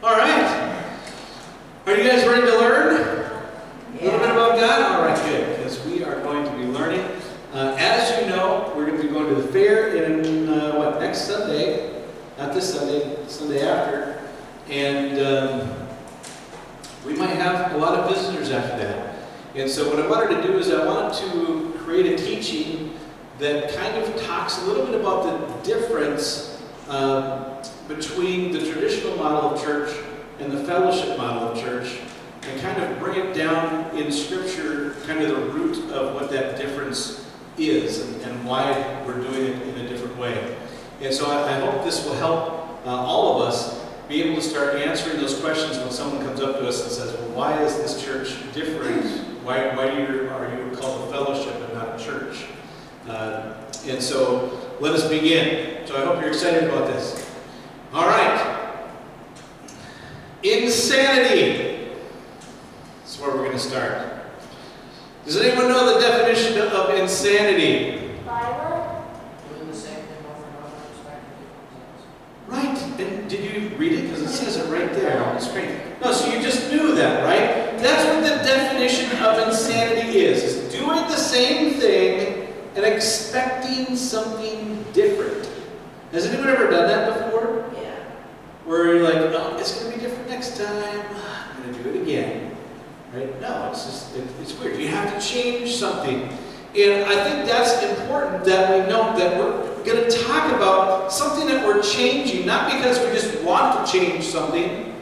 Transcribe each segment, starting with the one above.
All right. Are you guys ready to learn? A little bit about God? All right, good, because we are going to be learning. Uh, as you know, we're going to be going to the fair in, uh, what, next Sunday? Not this Sunday, Sunday after. And um, we might have a lot of visitors after that. And so what I wanted to do is I wanted to create a teaching that kind of talks a little bit about the difference uh, between the traditional model of church and the fellowship model of church and kind of bring it down in Scripture, kind of the root of what that difference is and, and why we're doing it in a different way. And so I, I hope this will help uh, all of us be able to start answering those questions when someone comes up to us and says, well, why is this church different? Why, why are you called a fellowship and not a church? Uh, and so let us begin. So I hope you're excited about this. All right. Insanity. That's where we're going to start. Does anyone know the definition of insanity? Right. And did you read it? Because it says it right there on the screen. No, so you just knew that, right? That's what the definition of insanity is. Is doing the same thing and expecting something different. Has anyone ever done that before? Yeah. Where you're like, oh, it's going to be different next time. I'm going to do it again. Right? No, it's just, it, it's weird. You have to change something. And I think that's important that we know that we're going to talk about something that we're changing, not because we just want to change something,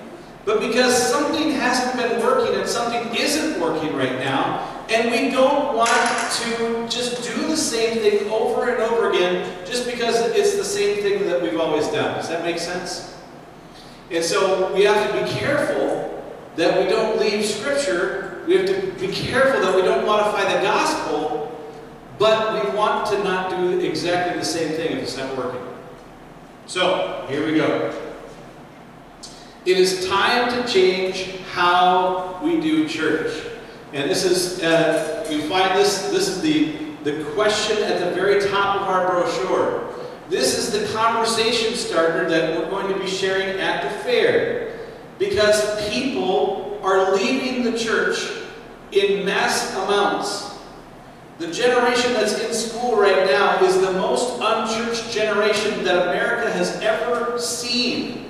but because something hasn't been working and something isn't working right now. And we don't want to just do the same thing over and over again just because it's the same thing that we've always done. Does that make sense? And so we have to be careful that we don't leave Scripture. We have to be careful that we don't modify the gospel, but we want to not do exactly the same thing if it's not working. So, here we go. It is time to change how we do church. And this is, uh, you find this, this is the, the question at the very top of our brochure. This is the conversation starter that we're going to be sharing at the fair. Because people are leaving the church in mass amounts. The generation that's in school right now is the most unchurched generation that America has ever seen.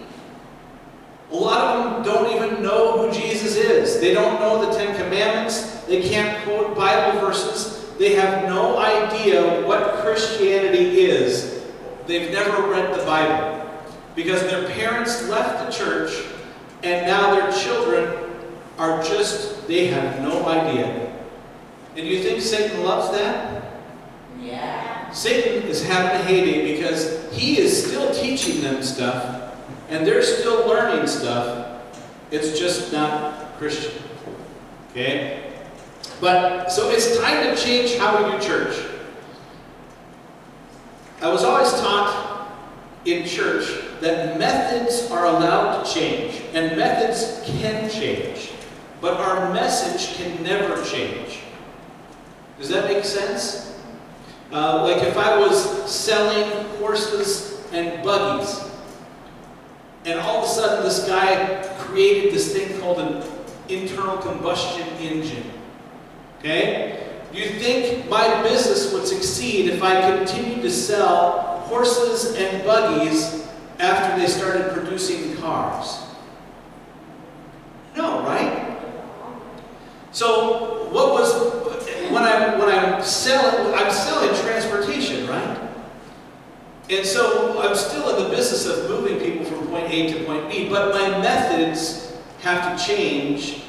A lot of them don't even know who Jesus is. They don't know the Ten Commandments. They can't quote Bible verses. They have no idea what Christianity is. They've never read the Bible. Because their parents left the church and now their children are just, they have no idea. And you think Satan loves that? Yeah. Satan is having a heyday because he is still teaching them stuff and they're still learning stuff. It's just not Christian. Okay? But, so it's time to change how we do church. I was always taught in church that methods are allowed to change, and methods can change, but our message can never change. Does that make sense? Uh, like if I was selling horses and buggies, and all of a sudden this guy created this thing called an internal combustion engine. Okay? Do you think my business would succeed if I continued to sell horses and buggies after they started producing cars? No, right? So what was when I'm when I'm selling I'm selling transportation? And so I'm still in the business of moving people from point A to point B, but my methods have to change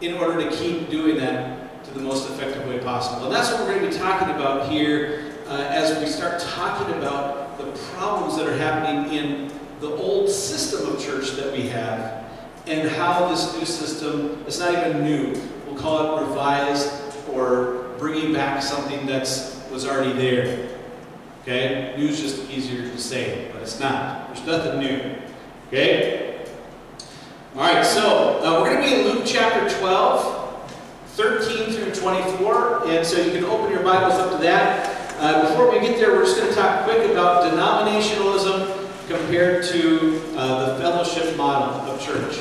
in order to keep doing that to the most effective way possible. And that's what we're going to be talking about here uh, as we start talking about the problems that are happening in the old system of church that we have and how this new system, it's not even new, we'll call it revised or bringing back something that was already there. Okay? New is just easier to say, but it's not. There's nothing new. Okay? All right, so uh, we're going to be in Luke chapter 12, 13 through 24, and so you can open your Bibles up to that. Uh, before we get there, we're just going to talk quick about denominationalism compared to uh, the fellowship model of church.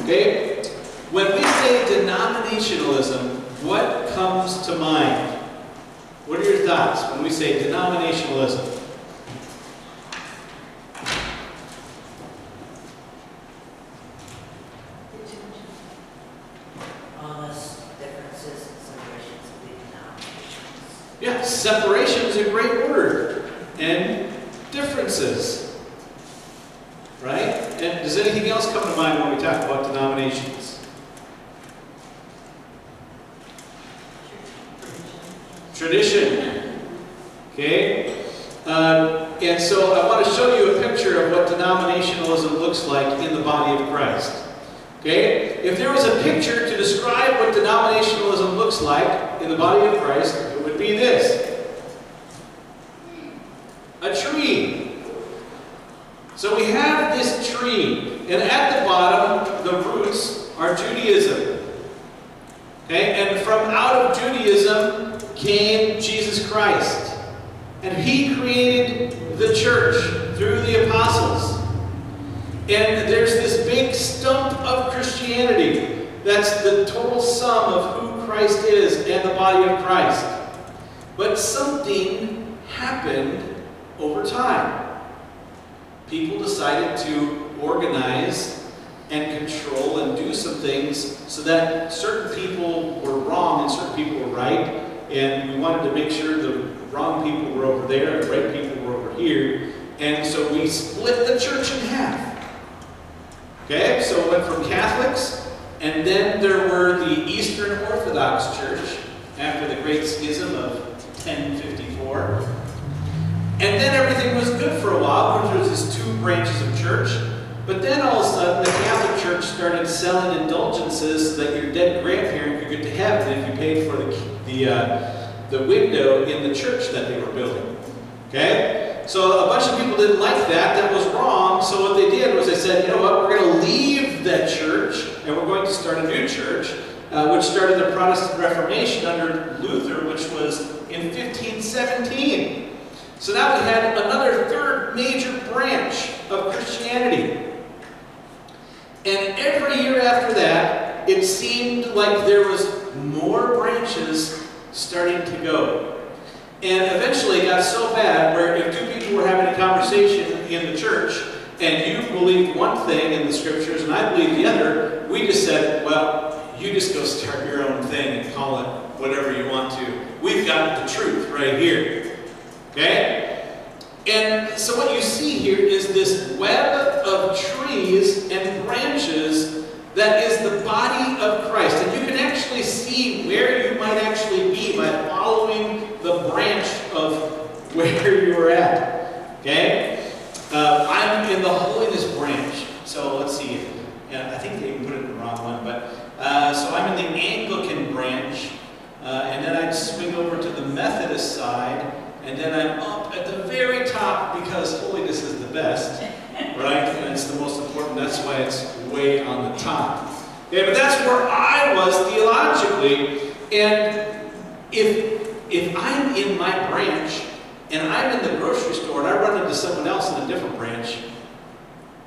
Okay? When we say denominationalism, what comes to mind? What are your thoughts when we say denominationalism? All those differences and separations of. Yeah, separation is a great word. And differences. Right? And does anything else come to mind when we talk about denominations? Tradition. Okay? Uh, and so I want to show you a picture of what denominationalism looks like in the body of Christ. Okay? If there was a picture to describe what denominationalism looks like in the body of Christ, it would be this a tree. So we have this tree, and at the bottom, the roots are Judaism. Okay? And from out of Judaism came Jesus Christ. And he created the church through the apostles. And there's this big stump of Christianity that's the total sum of who Christ is and the body of Christ. But something happened over time. People decided to organize and control and do some things so that certain people were wrong and certain people were right. And we wanted to make sure the wrong people were over there and the right people were over here. And so we split the church in half. Okay, so it went from Catholics, and then there were the Eastern Orthodox Church after the Great Schism of 1054. And then everything was good for a while. There was these two branches of church. But then all of a sudden, the Catholic Church started selling indulgences that your dead grandparent could get to heaven if you paid for the, the, uh, the window in the church that they were building. Okay? So a bunch of people didn't like that. That was wrong. So what they did was they said, you know what, we're going to leave that church and we're going to start a new church, uh, which started the Protestant Reformation under Luther, which was in 1517. So now we had another third major branch of Christianity. And every year after that, it seemed like there was more branches starting to go. And eventually it got so bad where if two people were having a conversation in the church, and you believed one thing in the scriptures and I believed the other, we just said, well, you just go start your own thing and call it whatever you want to. We've got the truth right here. Okay? And so what you see here is this web of trees and branches that is the body of Christ. And you can actually see where you might actually be by following the branch of where you are at. Okay? Uh, I'm in the holiness branch. So let's see. Yeah, I think they put it in the wrong one. But uh, so I'm in the Anglican branch. Uh, and then I'd swing over to the Methodist side. And then I'm up at the very top because holiness is the best, right? And it's the most important. That's why it's way on the top. Yeah, but that's where I was theologically. And if if I'm in my branch and I'm in the grocery store and I run into someone else in a different branch,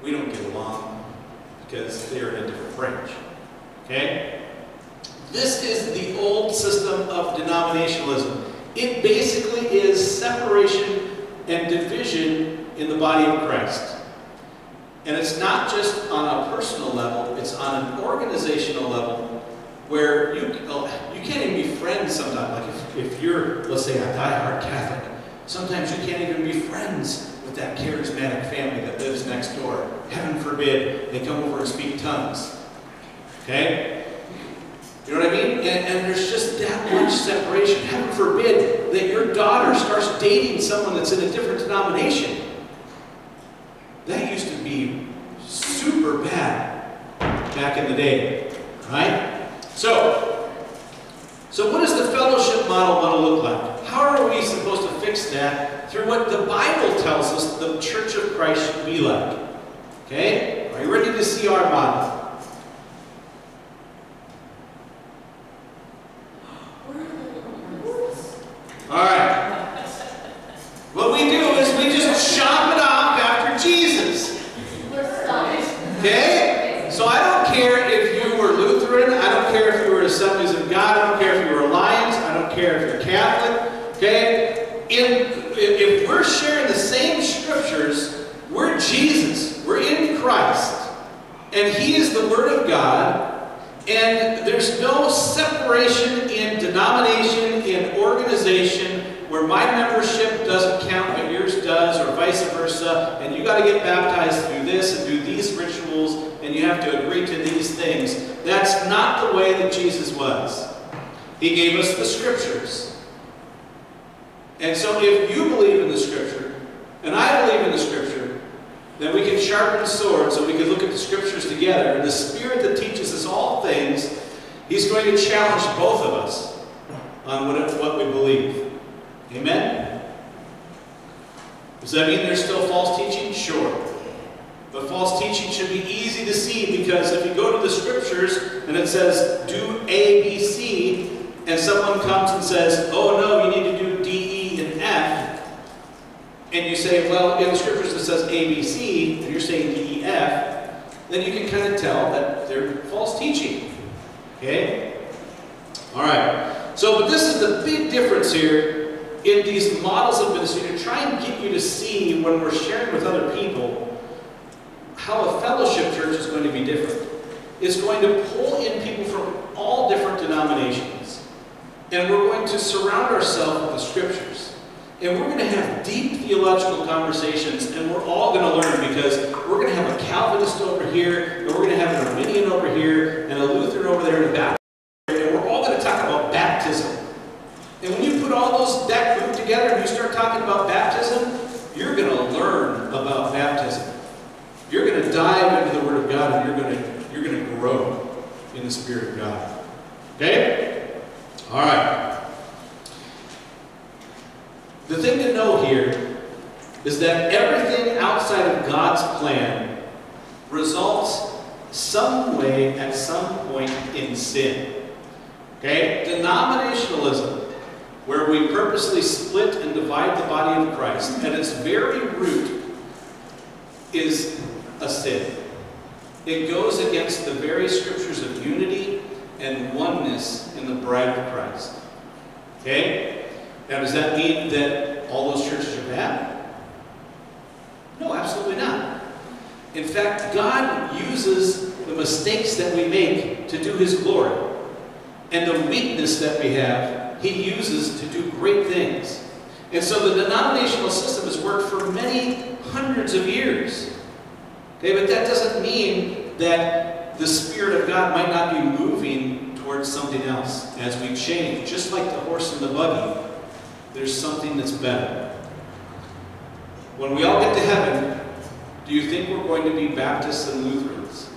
we don't get along because they're in a different branch. Okay? This is the old system of denominationalism. It basically is separation and division in the body of Christ. And it's not just on a personal level, it's on an organizational level where you, oh, you can't even be friends sometimes. Like if, if you're, let's say, a die-hard Catholic, sometimes you can't even be friends with that charismatic family that lives next door. Heaven forbid they come over and speak tongues. Okay? You know what I mean? And, and, there's just that much separation. Heaven forbid that your daughter starts dating someone that's in a different denomination. That used to super bad back in the day, right? So, so what does the fellowship model want to look like? How are we supposed to fix that through what the Bible tells us the church of Christ should be like? Okay? Are you ready to see our model? All right. What we do is we just chop it off after Jesus. Okay? So I don't care if you were Lutheran. I don't care if you were Assemblies of God. I don't care if you're Alliance. I don't care if you're Catholic. Okay? If if we're sharing the same scriptures, we're Jesus. We're in Christ. And He is the Word of God. And there's no separation in denomination, in organization, where my membership doesn't count but yours does, or vice versa, and you got to get baptized through this and do these rituals, and you have to agree to these things. That's not the way that Jesus was. He gave us the scriptures. And so if you believe in the scripture, and I believe in the scripture, then we can sharpen swords and we can look at the scriptures together. And the Spirit that teaches us all things, He's going to challenge both of us on what, what we believe. Amen? Does that mean there's still false teaching? Sure. But false teaching should be easy to see because if you go to the scriptures and it says do A, B, C, and someone comes and says, oh no, you need to do D, E, and F, and you say, well, in the scriptures it says A, B, C, and you're saying D, E, F, then you can kind of tell that they're false teaching. Okay? All right. So, but this is the big difference here in these models of ministry to try and get you to see when we're sharing with other people how a fellowship church is going to be different. It's going to pull in people from all different denominations. And we're going to surround ourselves with the scriptures. And we're going to have deep theological conversations, and we're all going to learn because we're going to have a Calvinist over here, and we're going to have an Arminian over here, and a Lutheran over there, and a Baptist, and we're all going to talk about baptism. And when you put all those that group together and you start talking about baptism, you're going to learn about baptism. You're going to dive into the Word of God, and you're going to you're going to grow in the Spirit of God. Okay? All right. The thing to know here is that everything outside of God's plan results some way at some point in sin. Okay? Denominationalism, where we purposely split and divide the body of Christ, at its very root is a sin. It goes against the very scriptures of unity and oneness in the bride of Christ. Okay? Now, does that mean that all those churches are bad? No, absolutely not. In fact, God uses the mistakes that we make to do His glory. And the weakness that we have, He uses to do great things. And so the denominational system has worked for many hundreds of years. Okay, but that doesn't mean that the Spirit of God might not be moving towards something else as we change. Just like the horse and the buggy, there's something that's better. When we all get to heaven, do you think we're going to be Baptists and Lutherans?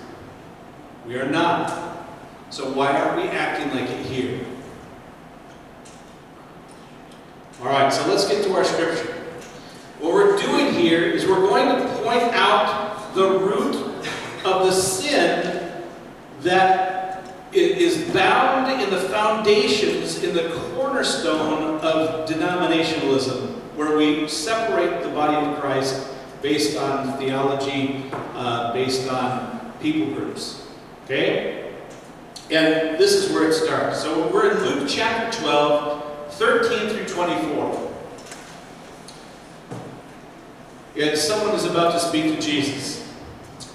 We are not. So why are we acting like it here? All right, so let's get to our scripture. What we're doing here is we're going to point out the root of the sin that is bound in the foundations, in the cornerstone of denominationalism, where we separate the body of Christ based on theology, uh, based on people groups. Okay? And this is where it starts. So we're in Luke chapter 12, 13 through 24. And someone is about to speak to Jesus.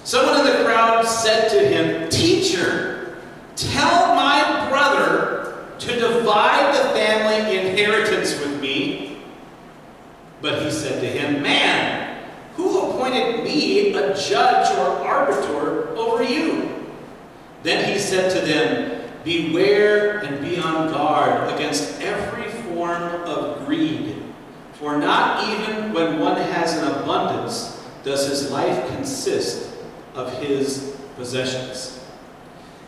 Someone in the crowd said to him, Teacher, tell my brother to divide the family inheritance with me. But he said to him, Man, who appointed me a judge or arbiter over you? Then he said to them, Beware and be on guard against every form of greed. For not even when one has an abundance does his life consist of his possessions.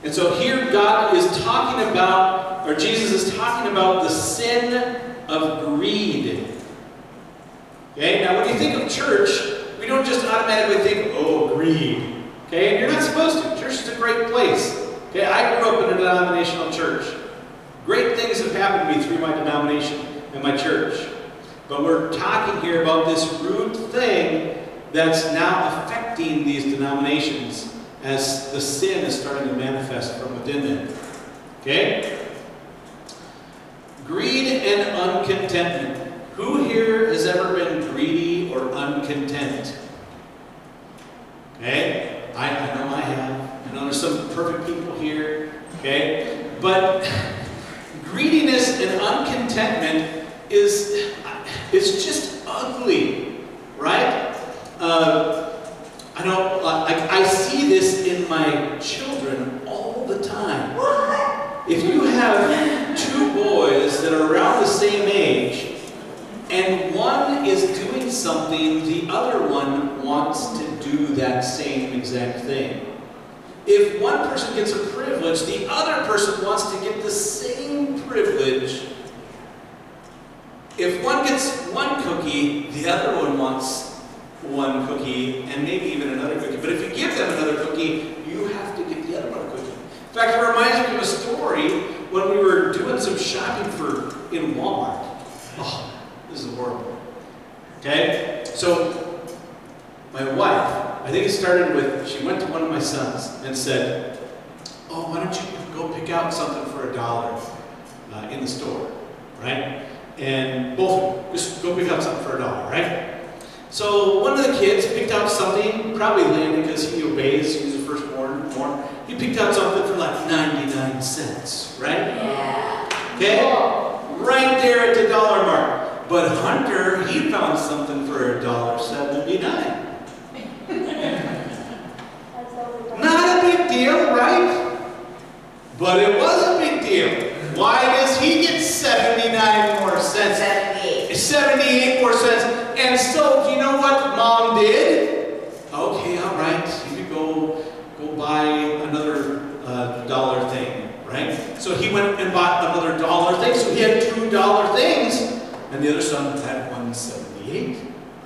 And so here God is talking about, or Jesus is talking about the sin of greed. Okay, now when you think of church, we don't just automatically think, oh, greed. Okay, and you're not supposed to. Church is a great place. Okay, I grew up in a denominational church. Great things have happened to me through my denomination and my church. But we're talking here about this rude thing that's now affecting these denominations as the sin is starting to manifest from within them. Okay? Greed and uncontentment. Who here has ever been greedy or uncontent? Okay? I, I know I have. I know there's some perfect people here. Okay? But greediness and uncontentment is it's just ugly, right? Uh, I don't like I see this in my children all the time. What? If you have two boys that are around the same age, and one is doing something the other one wants to do that same exact thing. If one person gets a privilege, the other person wants to get the same privilege. If one gets one cookie, the other one wants one cookie and maybe even another cookie. But if you give them another cookie, you have to give the other one a cookie. In fact, it reminds me of a story when we were doing some shopping for in Walmart. Oh, this is horrible. Okay? So, my wife, I think it started with, she went to one of my sons and said, Oh, why don't you go pick out something for a dollar uh, in the store, right? And both, of them, just go pick out something for a dollar, right? So one of the kids picked out something, probably Landon because he obeys, he's the firstborn, born. He picked out something for like 99 cents, right? Yeah. Okay? Right there at the dollar mark. But Hunter, he found something for a dollar seventy-nine. Not a big deal, right? But it was a big deal. Why does he get 79 more cents? Seventy-eight. 78 more cents. And so, you know what mom did? Okay, all right. You could go go buy another uh, dollar thing, right? So he went and bought another dollar thing. So he had two dollar things, and the other son had 178,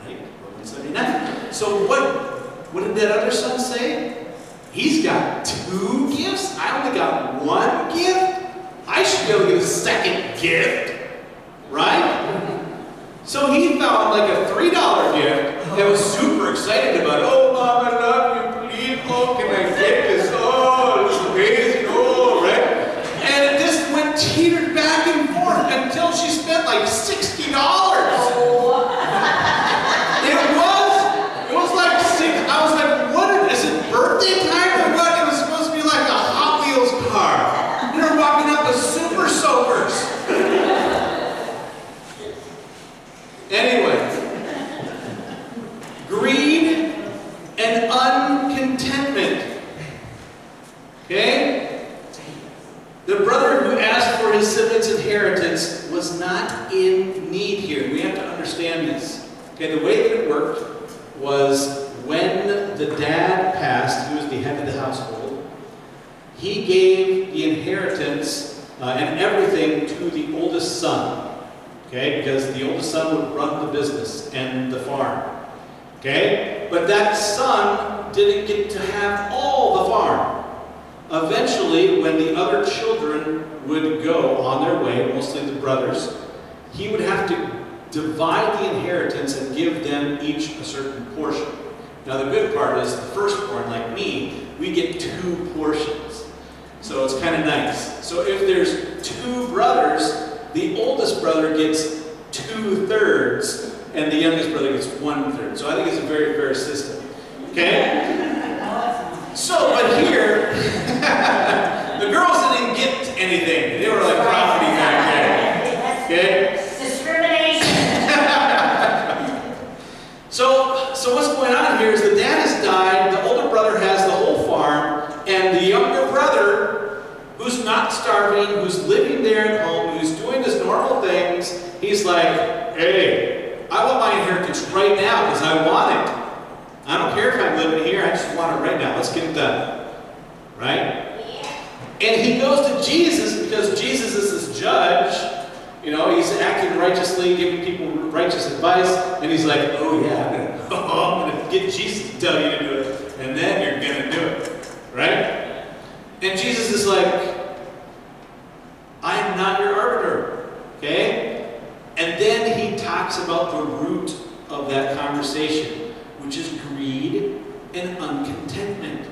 right? Or 179. So what? What did that other son say? He's got two gifts. I only got one gift. I should be able to get a second gift, right? So he found like a $3 gift That was super excited about. Oh, Mom, I love you. Please, oh, can I get this? Oh, it's amazing. Oh, right? And it just went teetered back and forth until she spent like $60 mostly the brothers, he would have to divide the inheritance and give them each a certain portion. Now, the good part is the firstborn, like me, we get two portions. So it's kind of nice. So if there's two brothers, the oldest brother gets two thirds, and the youngest brother gets one third. So I think it's a very fair system. Okay? So, but here, the girls didn't get anything. They were like property back there. Okay? Discrimination. So, so what's going on here is the dad has died, the older brother has the whole farm, and the younger brother, who's not starving, who's living there at home, who's doing his normal things, he's like, hey, I want my inheritance right now because I want it. I don't care if I'm living here, I just want it right now. Let's get it done. Right? And he goes to Jesus because Jesus is his judge. You know, he's acting righteously, giving people righteous advice, and he's like, oh yeah, oh, I'm going to get Jesus to tell you to do it, and then you're going to do it. Right? And Jesus is like, I am not your arbiter. Okay? And then he talks about the root of that conversation, which is greed and uncontentment.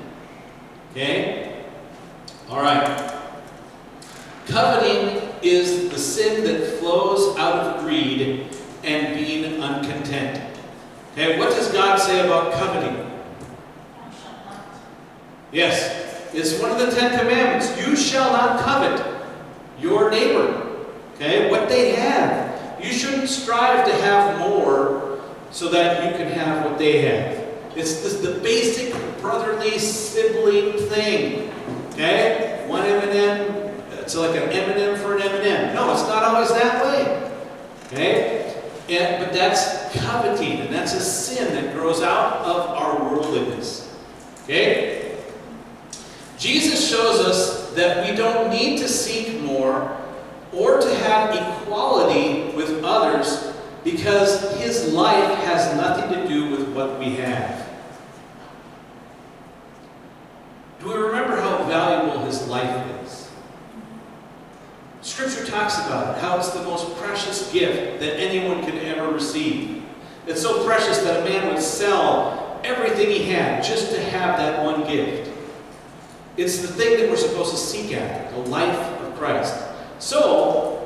Okay? All right. Coveting is the sin that flows out of greed and being uncontent. Okay, what does God say about coveting? Yes, it's one of the Ten Commandments. You shall not covet your neighbor. Okay, what they have. You shouldn't strive to have more so that you can have what they have. It's the basic brotherly sibling thing. Okay, one M&M, it's like an M&M for an M&M. No, it's not always that way. Okay, and, but that's coveting, and that's a sin that grows out of our worldliness. Okay. Jesus shows us that we don't need to seek more or to have equality with others because his life has nothing to do with what we have. Do we remember how valuable his life is? Scripture talks about it, how it's the most precious gift that anyone could ever receive. It's so precious that a man would sell everything he had just to have that one gift. It's the thing that we're supposed to seek after, the life of Christ. So,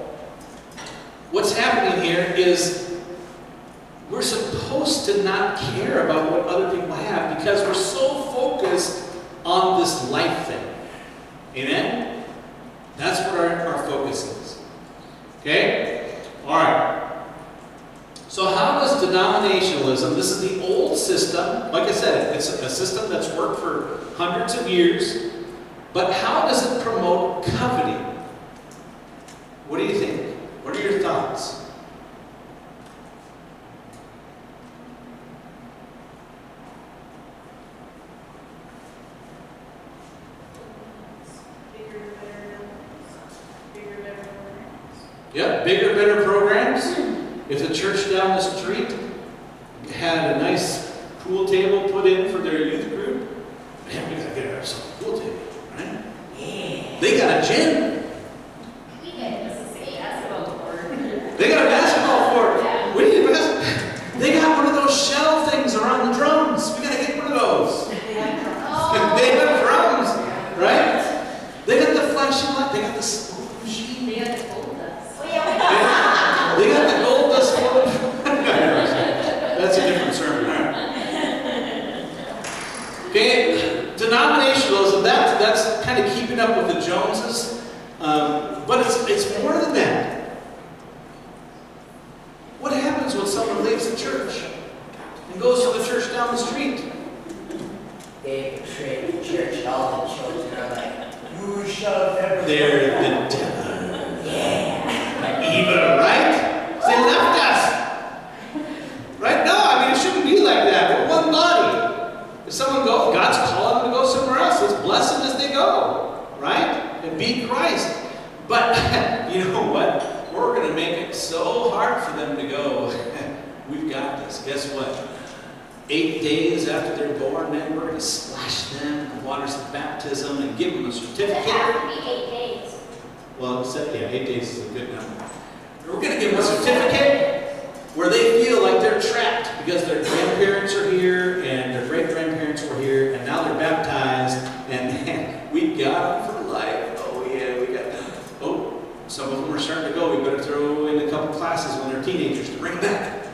what's happening here is we're supposed to not care about what other people have because we're so focused on this life thing. Amen? That's what our, our focus is. Okay? Alright. So how does denominationalism, this is the old system, like I said, it's a system that's worked for hundreds of years, but how does it promote coveting? What do you think? What are your thoughts? Bigger, better, bigger, better programs. Yep, bigger, better programs. Hmm. If the church down the street had a nice pool table put in for their youth group, man, we gotta get ourselves a pool table, right? Yeah. They got a gym. We had this is a basketball court. They got a basketball court. We need a bas- They got one of those shell things around the drums. We gotta get one of those. Oh, They have drums, right? They got the flashing light. They got the smoke machine. they had to hold us. They they got the gold dust float. That's a different sermon, all right? Okay, denominationalism, that, that's kind of keeping up with the Joneses. Um, but it's, it's more than that. What happens when someone leaves the church and goes to the church down the street? They portray the church, all the children are like, you shall never. They're the devil. Yeah. Evil, right? They left us. Right? No, I mean, it shouldn't be like that. We're one body. If someone goes, God's calling them to go somewhere else. Let's bless them as they go. Right? And be Christ. But, you know what? We're going to make it so hard for them to go. We've got this. Guess what? Eight days after they're born, then we're going to splash them in the waters of baptism and give them a certificate. has to be eight days. Well, said, yeah, eight days is a good number. We're going to give them a certificate where they feel like they're trapped because their grandparents are here and their great grandparents were here and now they're baptized and man, we got them for life. Oh, yeah, we got them. Oh, some of them are starting to go. We better throw in a couple classes when they're teenagers to bring them back.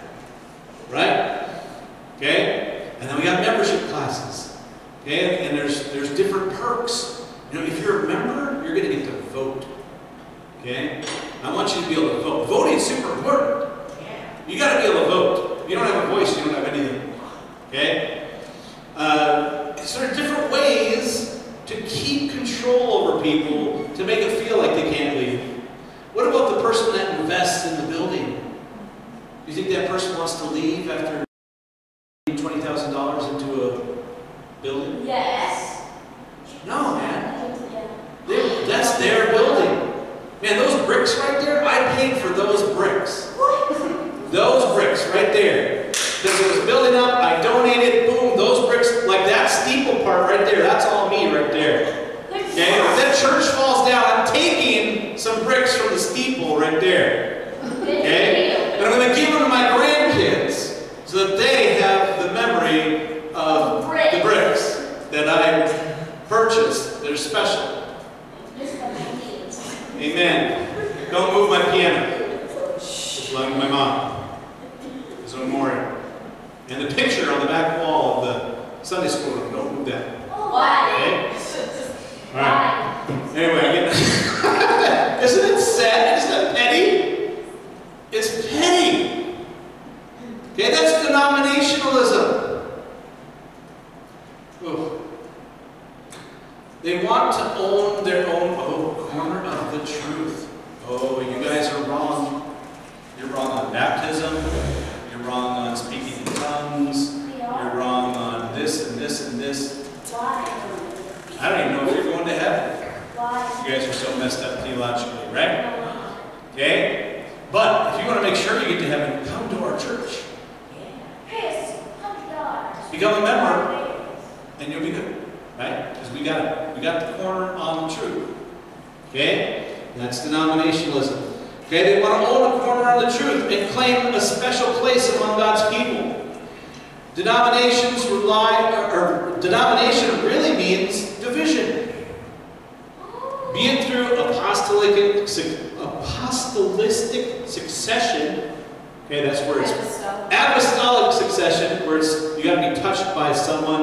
Right? Okay? And then we got membership classes. Okay? And there's, there's different perks. You know, if you're a member, you're going to get to vote. Okay? I want you to be able to vote. Voting is super important. Yeah. You got to be able to vote. If you don't have a voice, you don't have anything. Okay?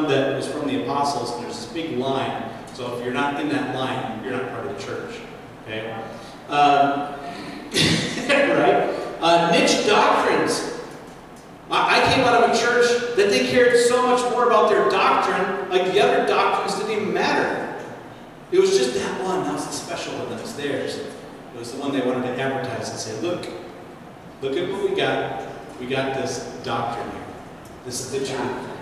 That was from the apostles, and there's this big line. So if you're not in that line, you're not part of the church. Okay, um, right? Uh, niche doctrines. I I came out of a church that they cared so much more about their doctrine, like the other doctrines didn't even matter. It was just that one. That was the special one. That was theirs. It was the one they wanted to advertise and say, "Look, look at what we got. We got this doctrine here. This is the truth.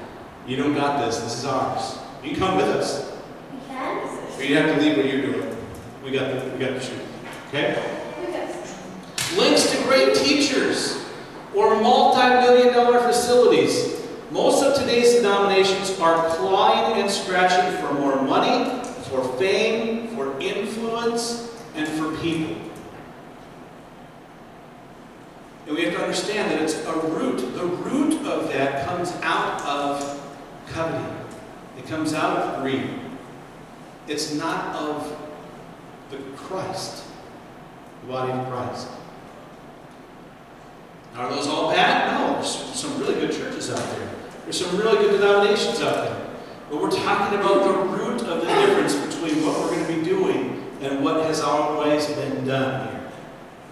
You don't got this. This is ours. You can come with us, We can? or you have to leave what you're doing. We got the we got the truth. Okay." We. Links to great teachers or multi-million dollar facilities. Most of today's denominations are clawing and scratching for more money, for fame, for influence, and for people. And we have to understand that it's a root. The root of that comes out of coveting. It comes out of greed. It's not of the Christ, the body of Christ. Are those all bad? No, there's some really good churches out there. There's some really good denominations out there. But we're talking about the root of the difference between what we're going to be doing and what has always been done here.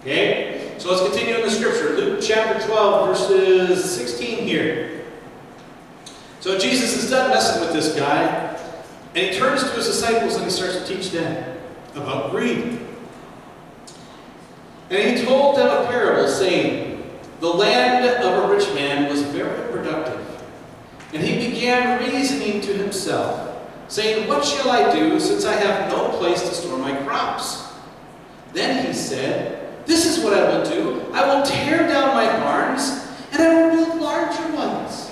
Okay? So let's continue in the scripture. Luke chapter 12, verses 16 here. So Jesus is done messing with this guy, and he turns to his disciples and he starts to teach them about greed. And he told them a parable, saying, The land of a rich man was very productive. And he began reasoning to himself, saying, What shall I do, since I have no place to store my crops? Then he said, This is what I will do. I will tear down my barns, and I will build larger ones.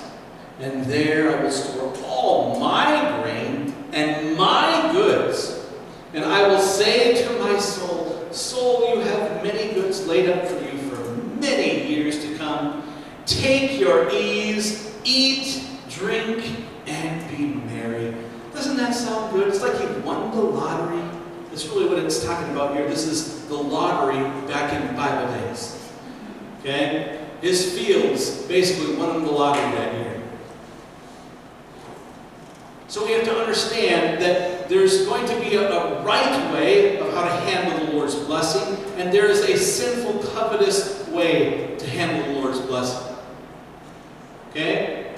And there I will store all my grain and my goods. And I will say to my soul, Soul, you have many goods laid up for you for many years to come. Take your ease, eat, drink, and be merry. Doesn't that sound good? It's like he won the lottery. That's really what it's talking about here. This is the lottery back in Bible days. Okay? His fields basically won the lottery that year. So we have to understand that there's going to be a, a, right way of how to handle the Lord's blessing, and there is a sinful, covetous way to handle the Lord's blessing. Okay?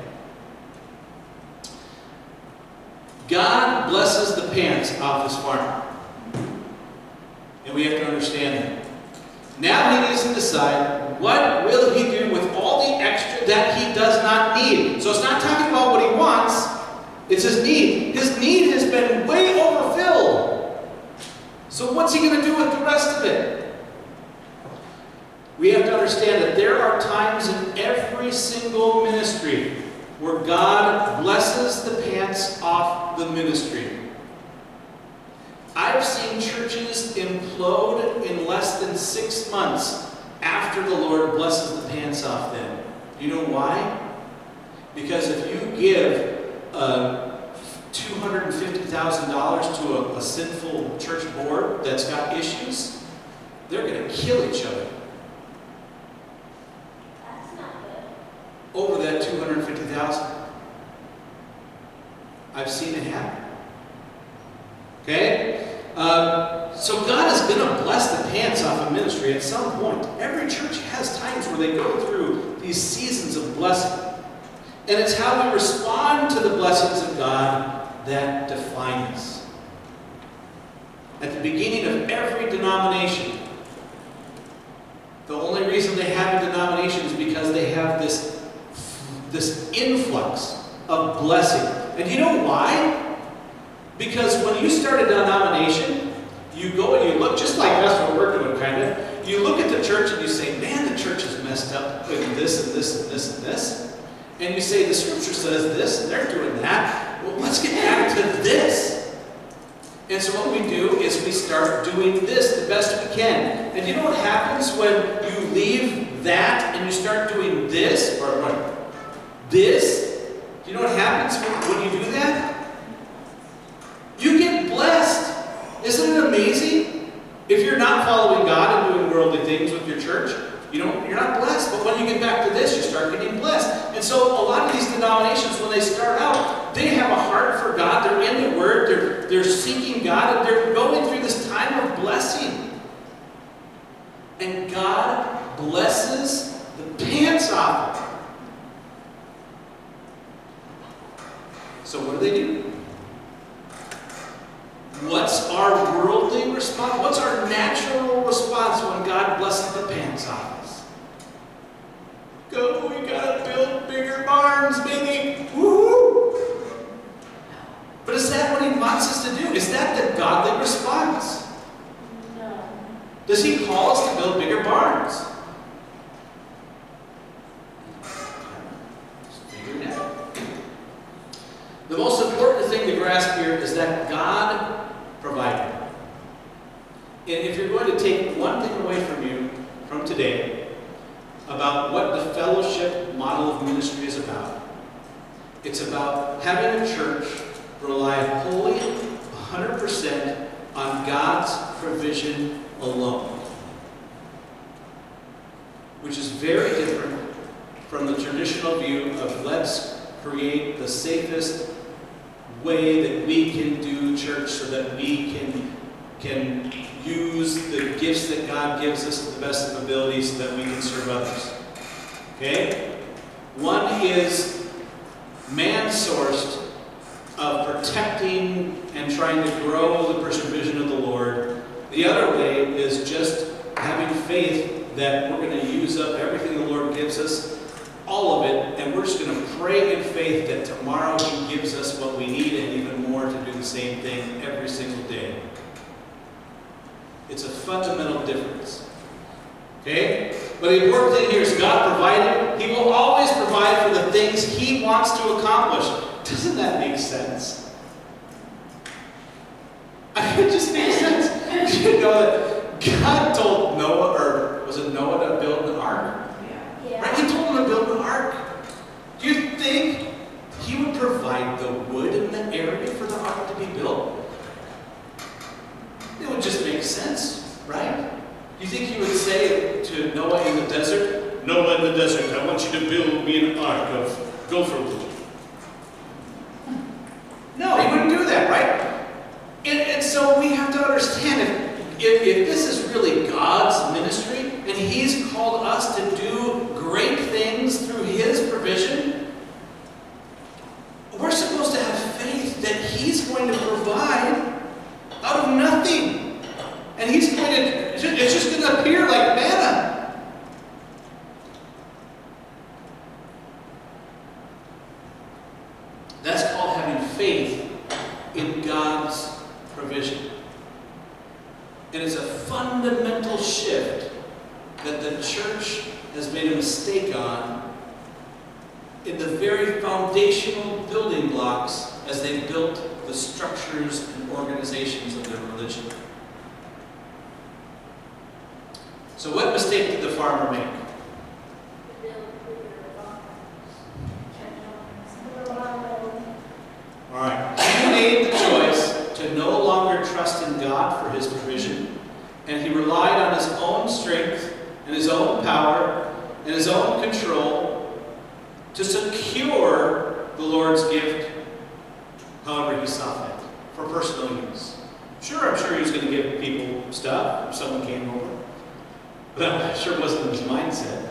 God blesses the pants off his farmer. And we have to understand that. Now he needs to decide what will he do with all the extra that he does not need. So it's not talking about what he wants, it's his need. His need has been way overfilled. So what's he going to do with the rest of it? We have to understand that there are times in every single ministry where God blesses the pants off the ministry. I've seen churches implode in less than six months after the Lord blesses the pants off them. You know why? Because if you give uh, $250,000 to a, a sinful church board that's got issues, they're going to kill each other That's not good. over that 250,000. I've seen it happen. Okay? Um, so God is going to bless the pants off of ministry at some point. Every church has times where they go through these seasons of blessing. And it's how we respond to the blessings of God that define us. At the beginning of every denomination, the only reason they have a denomination is because they have this, this influx of blessing. And you know why? Because when you start a denomination, you go and you look, just like us, we're working with kind of, you look at the church and you say, man, the church is messed up with this and this and this and this. And you say, the scripture says this, and they're doing that. Well, let's get back to this. And so what we do is we start doing this the best we can. And you know what happens when you leave that and you start doing this, or what? This? Do you know what happens when, when you do that? You get blessed. Isn't it amazing? If you're not following God and doing worldly things with your church, you don't, you're not blessed. But when you get back to this, you start getting blessed. And so a lot of these denominations, when they start out, they have a heart for God. They're in the Word. They're, they're seeking God. And they're going through this time of blessing. And God blesses the pants off them. So what do they do? What's our worldly response? What's our natural response when God blesses the pants off? Go, we gotta build bigger barns, baby. Woo! But is that what He wants us to do? Is that the godly response? No. Does He call us to build bigger barns? The most important thing to grasp here is that God provided. And if you're going to take one thing away from you from today about what the fellowship model of ministry is about, it's about having a church rely wholly, 100% on God's provision alone. Which is very different from the traditional view of let's create the safest way that we can do church so that we can, can use the gifts that God gives us to the best of ability so that we can serve others. Okay? One is man-sourced of protecting and trying to grow the provision of the Lord. The other way is just having faith that we're going to use up everything the Lord gives us, all of it, and we're just going to pray in faith that tomorrow He gives us what we need and even more to do the same thing every single day. It's a fundamental difference. Okay? But the important thing here is God provided. He will always provide for the things He wants to accomplish. Doesn't that make sense? I mean, it just makes sense. You know that God told Noah, or was it Noah to build an ark? Yeah. Right? He told him to build an ark. Do you think he would provide the wood and the area for the ark to be built? It would just make sense, right? You think he would say to Noah in the desert, Noah in the desert, I want you to build me an ark of gopher wood? No, he wouldn't do that, right? And, and so we have to understand if, if, if this is really God's ministry and He's called us to do great things through His provision, we're supposed to have faith that He's going to provide out of nothing. And He's going to, it's just going to appear like manna. That's called having faith in God's provision. It is a fundamental shift that the church has made a mistake on in the very foundational building blocks as they built the structures and organizations of their religion. So, what mistake did the farmer make? All right. He made the choice to no longer trust in God for his provision, and he relied on his own strength and his own power and his own control to secure the Lord's gift, however he saw fit, for personal use. Sure, I'm sure he was going to give people stuff if someone came over. But that sure wasn't his mindset.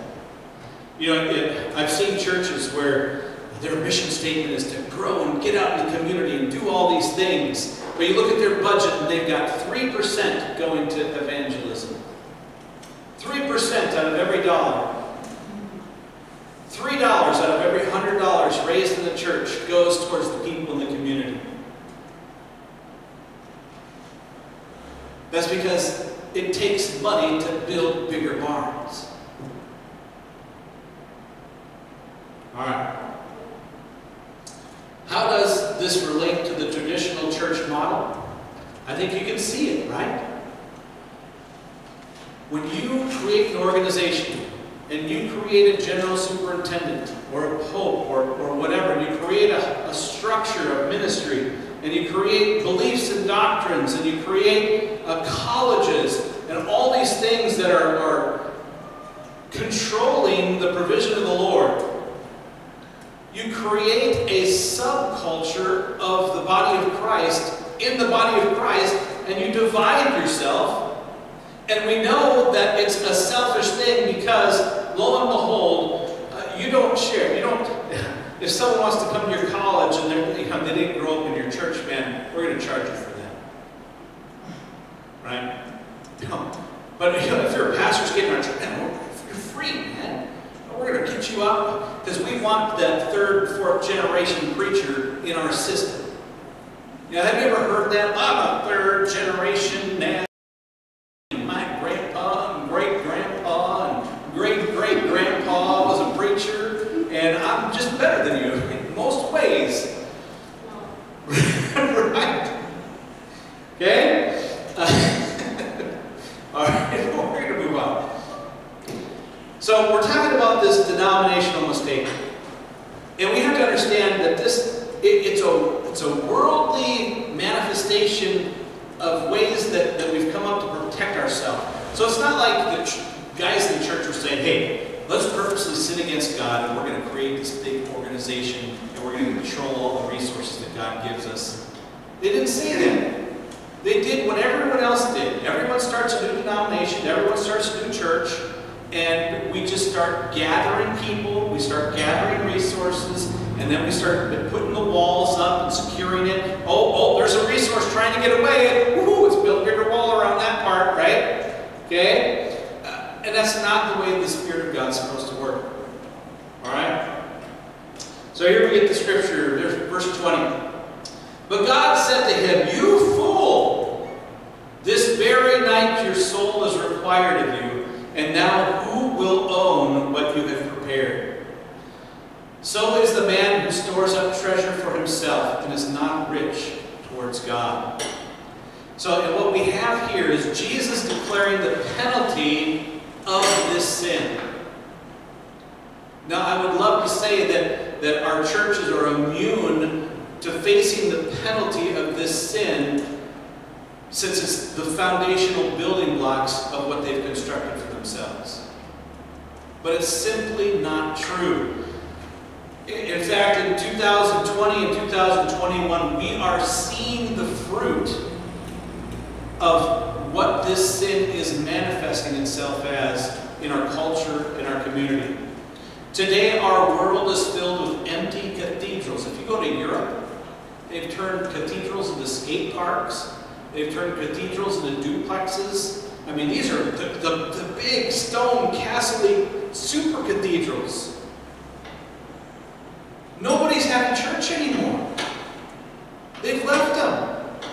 You know, it, I've seen churches where their mission statement is to grow and get out in the community and do all these things. But you look at their budget and they've got 3% going to evangelism. 3% out of every dollar. $3 out of every $100 raised in the church goes towards the people in the community. That's because it takes money to build bigger barns. All right. How does this relate to the traditional church model? I think you can see it, right? When you create an organization and you create a general superintendent or a pope or, or whatever, you create a, a structure of ministry and you create beliefs and doctrines and you create uh, colleges and all these things that are, are controlling the provision of the Lord. You create a subculture of the body of Christ in the body of Christ, and you divide yourself. And we know that it's a selfish thing because, lo and behold, uh, you don't share. You don't. If someone wants to come to your college and they're, you know, they didn't grow up in your church, man, we're going to charge you for that, right? No. But you know, if you're a pastor's kid our church, man, you're free, man. We're going to get you up because we want that third, fourth generation preacher in our system. Know, have you ever heard that? I'm a third generation now. My grandpa and great grandpa and great great grandpa was a preacher, and I'm just better than you in most ways. Right? Okay? All right, we're going to move on. So we're talking about this denominational mistake. And we have to understand that this it, it's a it's a worldly manifestation of ways that, that we've come up to protect ourselves. So it's not like the guys in the church were saying, hey, let's purposely sin against God and we're going to create this big organization and we're going to control all the resources that God gives us. They didn't say that. They did what everyone else did. Everyone starts a new denomination, everyone starts a new church, and we just start gathering people, we start gathering resources, and then we start putting the walls up and securing it. Oh, oh, there's a resource trying to get away. Woohoo, let's build a bigger wall around that part, right? Okay? Uh, and that's not the way the Spirit of God's supposed to work. All right? So here we get the scripture, there's verse 20. But God said to him, You fool! This very night your soul is required of you, and now who will own what you have prepared? So is the man who stores up treasure for himself and is not rich towards God. So what we have here is Jesus declaring the penalty of this sin. Now I would love to say that, that our churches are immune to facing the penalty of this sin since it's the foundational building blocks of what they've constructed for themselves. But it's simply not true. In fact, in 2020 and 2021, we are seeing the fruit of what this sin is manifesting itself as in our culture, in our community. Today, our world is filled with empty cathedrals. If you go to Europe, they've turned cathedrals into skate parks. They've turned cathedrals into duplexes. I mean, these are the, the, the big stone castle super cathedrals. Nobody's having church anymore. They've left them.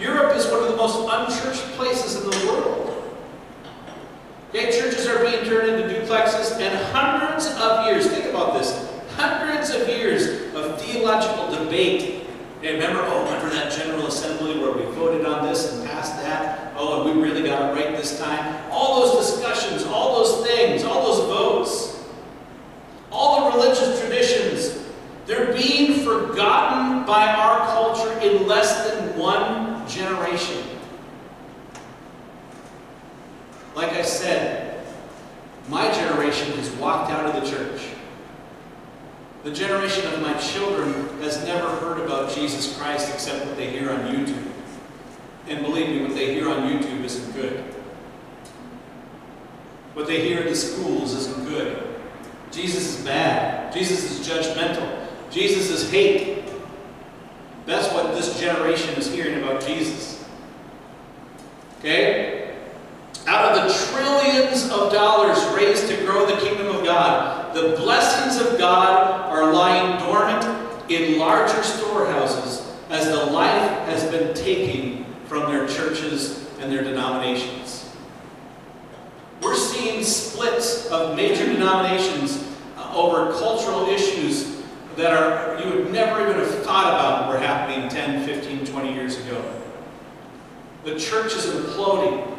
Europe is one of the most unchurched places in the world. Okay, churches are being turned into duplexes, and hundreds of years, think about this, hundreds of years of theological debate. Okay, remember, oh, remember that General Assembly where we voted on this and passed that? Oh, and we really got it right this time. All those discussions, all those things, all those votes, all the religious traditions, they're being forgotten by our culture in less than one generation. Like I said, my generation has walked out of the church. The generation of my children has never heard about Jesus Christ except what they hear on YouTube. And believe me, what they hear on YouTube isn't good. What they hear in the schools isn't good. Jesus is bad. Jesus is judgmental. Jesus is hate. That's what this generation is hearing about Jesus. Okay? Out of the trillions of dollars raised to grow the kingdom of God, the blessings of God are lying dormant in larger storehouses as the life has been taken from their churches and their denominations. We're seeing splits of major denominations uh, over cultural issues that are you would never even have thought about were happening 10, 15, 20 years ago. The church is imploding.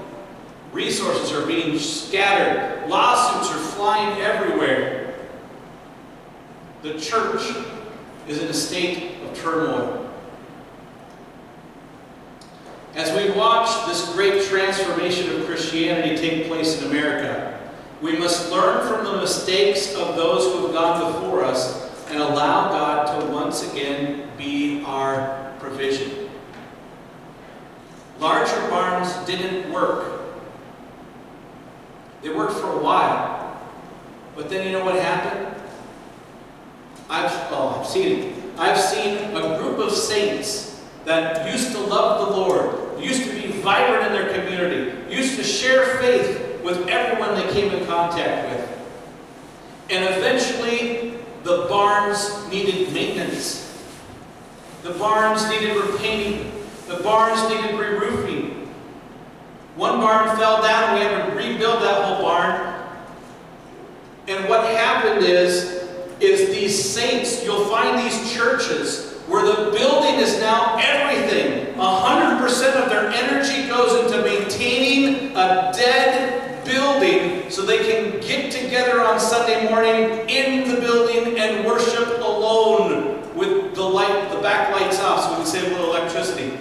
Resources are being scattered. Lawsuits are flying everywhere. The church is in a state of turmoil. As we watch this great transformation of Christianity take place in America, we must learn from the mistakes of those who have gone before us and allow God to once again be our provision. Larger barns didn't work. They worked for a while. But then you know what happened? I've, oh, I've seen it. I've seen a group of saints that used to love the Lord, used to be vibrant in their community, used to share faith with everyone they came in contact with. And eventually, the barns needed maintenance. The barns needed repainting. The barns needed re-roofing. One barn fell down, and we had to rebuild that whole barn. And what happened is, is these saints, you'll find these churches where the building is now everything. 100% of their energy goes into maintaining a dead building so they can get together on Sunday morning in the building and worship alone with the light, the back lights off so we can save a little electricity.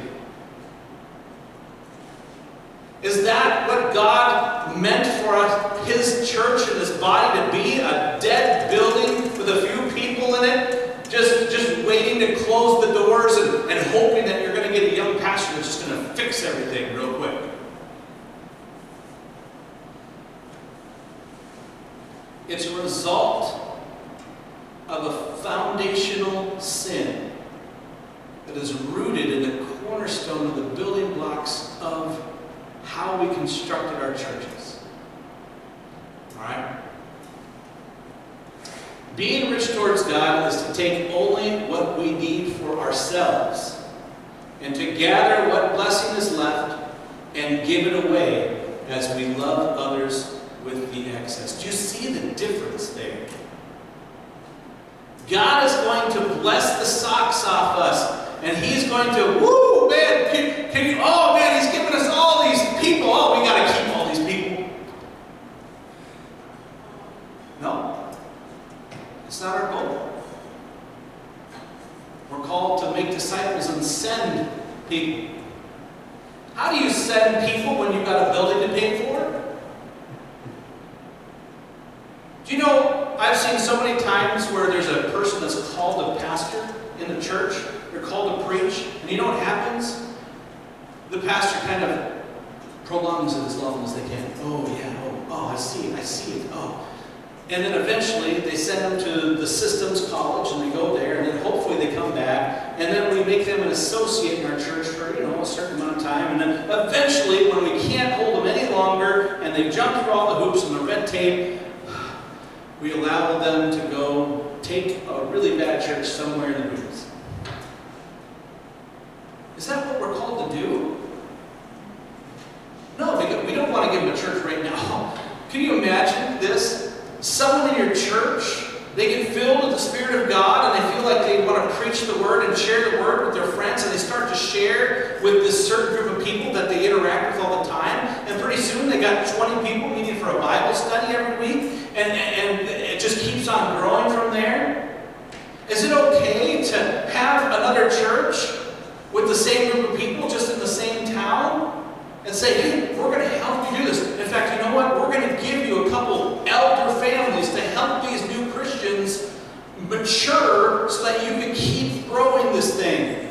Is that what God meant for us, His church and His body to be? A dead building with a few people in it? Just, just waiting to close the doors and, and hoping that you're going to get a young pastor that's just going to fix everything real quick. It's a result of a foundational sin that is rooted in the cornerstone of the building blocks of how we constructed our churches. All right? Being rich towards God is to take only what we need for ourselves and to gather what blessing is left and give it away as we love others with the excess. Do you see the difference there? God is going to bless the socks off us and he's going to, woo, man, can, can you, oh man, he's giving us all these people. Oh, we got to keep all these people. No. It's not our goal. We're called to make disciples and send people. How do you send people when you've got a building to pay for? Do you know, I've seen so many times where there's a person that's called a pastor in the church, they're called to preach, and you know what happens? The pastor kind of prolongs it as long as they can. Oh, yeah, oh, oh, I see it, I see it, oh. And then eventually they send them to the systems college and they go there and then hopefully they come back and then we make them an associate in our church for, you know, a certain amount of time and then eventually when we can't hold them any longer and they've jumped through all the hoops and the red tape, we allow them to go take a really bad church somewhere in the woods. Is that what we're called to do? No, we don't want to give them a church right now. Can you imagine this? Someone in your church, they get filled with the Spirit of God and they feel like they want to preach the Word and share the Word with their friends and they start to share with this certain group of people that they interact with all the time. And pretty soon they got 20 people meeting for a Bible study every week and, and it just keeps on growing from there. Is it okay to have another church with the same group of people just in the same town? and say, hey, we're going to help you do this. In fact, you know what? We're going to give you a couple elder families to help these new Christians mature so that you can keep growing this thing.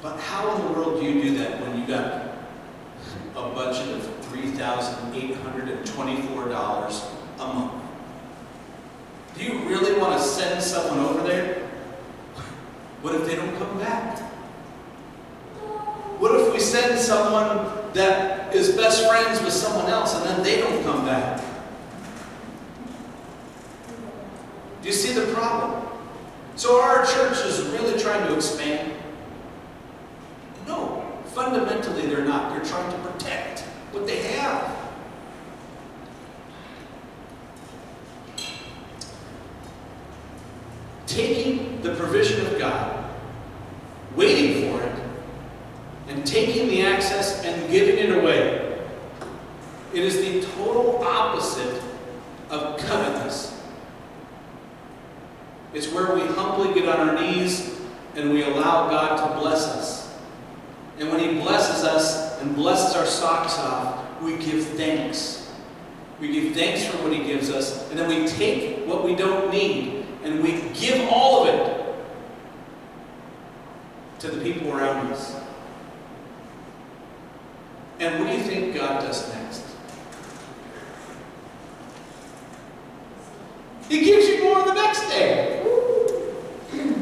But how in the world do you do that when you got a budget of $3,824 a month? Do you really want to send someone over there? What if they don't come back? What if we send someone that is best friends with someone else and then they don't come back? Do you see the problem? So our church is really trying to expand? No, fundamentally they're not. They're trying to protect what they have. Taking the provision of God, waiting for it, and taking the access and giving it away. It is the total opposite of covetousness. It's where we humbly get on our knees and we allow God to bless us. And when He blesses us and blesses our socks off, we give thanks. We give thanks for what He gives us, and then we take what we don't need and we give all of it to the people around us. And what do you think God does next? He gives you more the next day.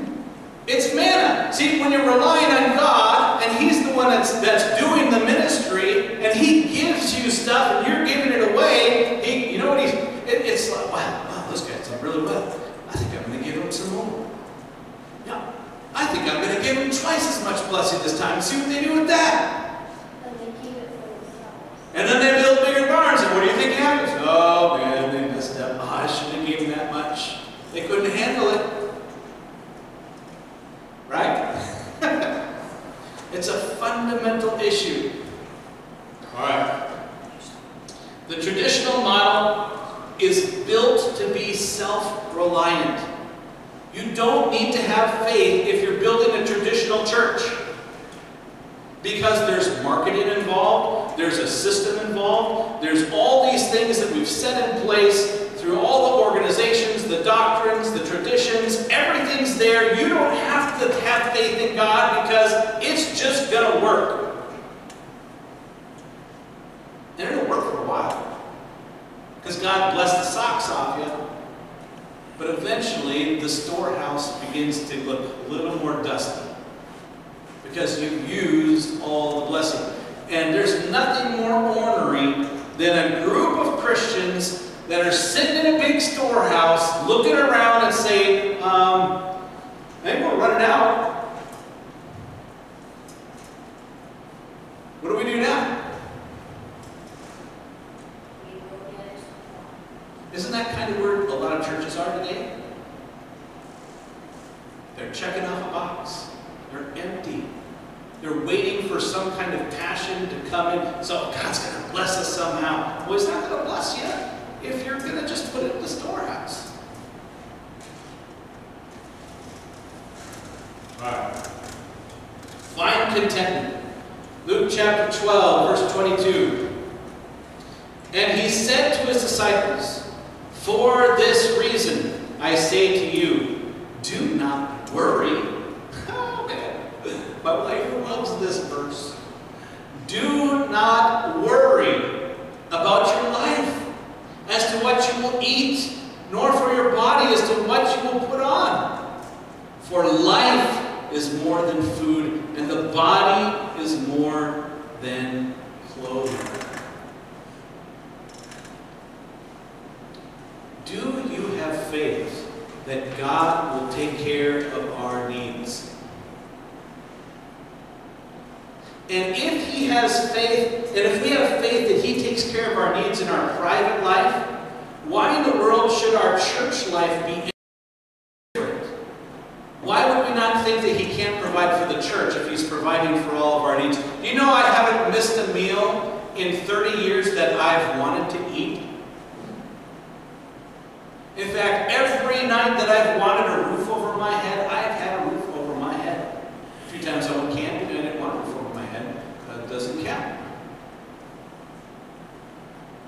It's manna. See, when you're relying on God, and He's the one that's, that's doing the ministry, and He gives you stuff, and you're giving it away, he, you know what He's, it, it's like, wow, wow, this guy's done really well. I think I'm going to give him some more. Yeah, I think I'm going to give them twice as much blessing this time. and See what they do with that. But they keep it for themselves. And then they build bigger barns, and what do you think happens? Oh man,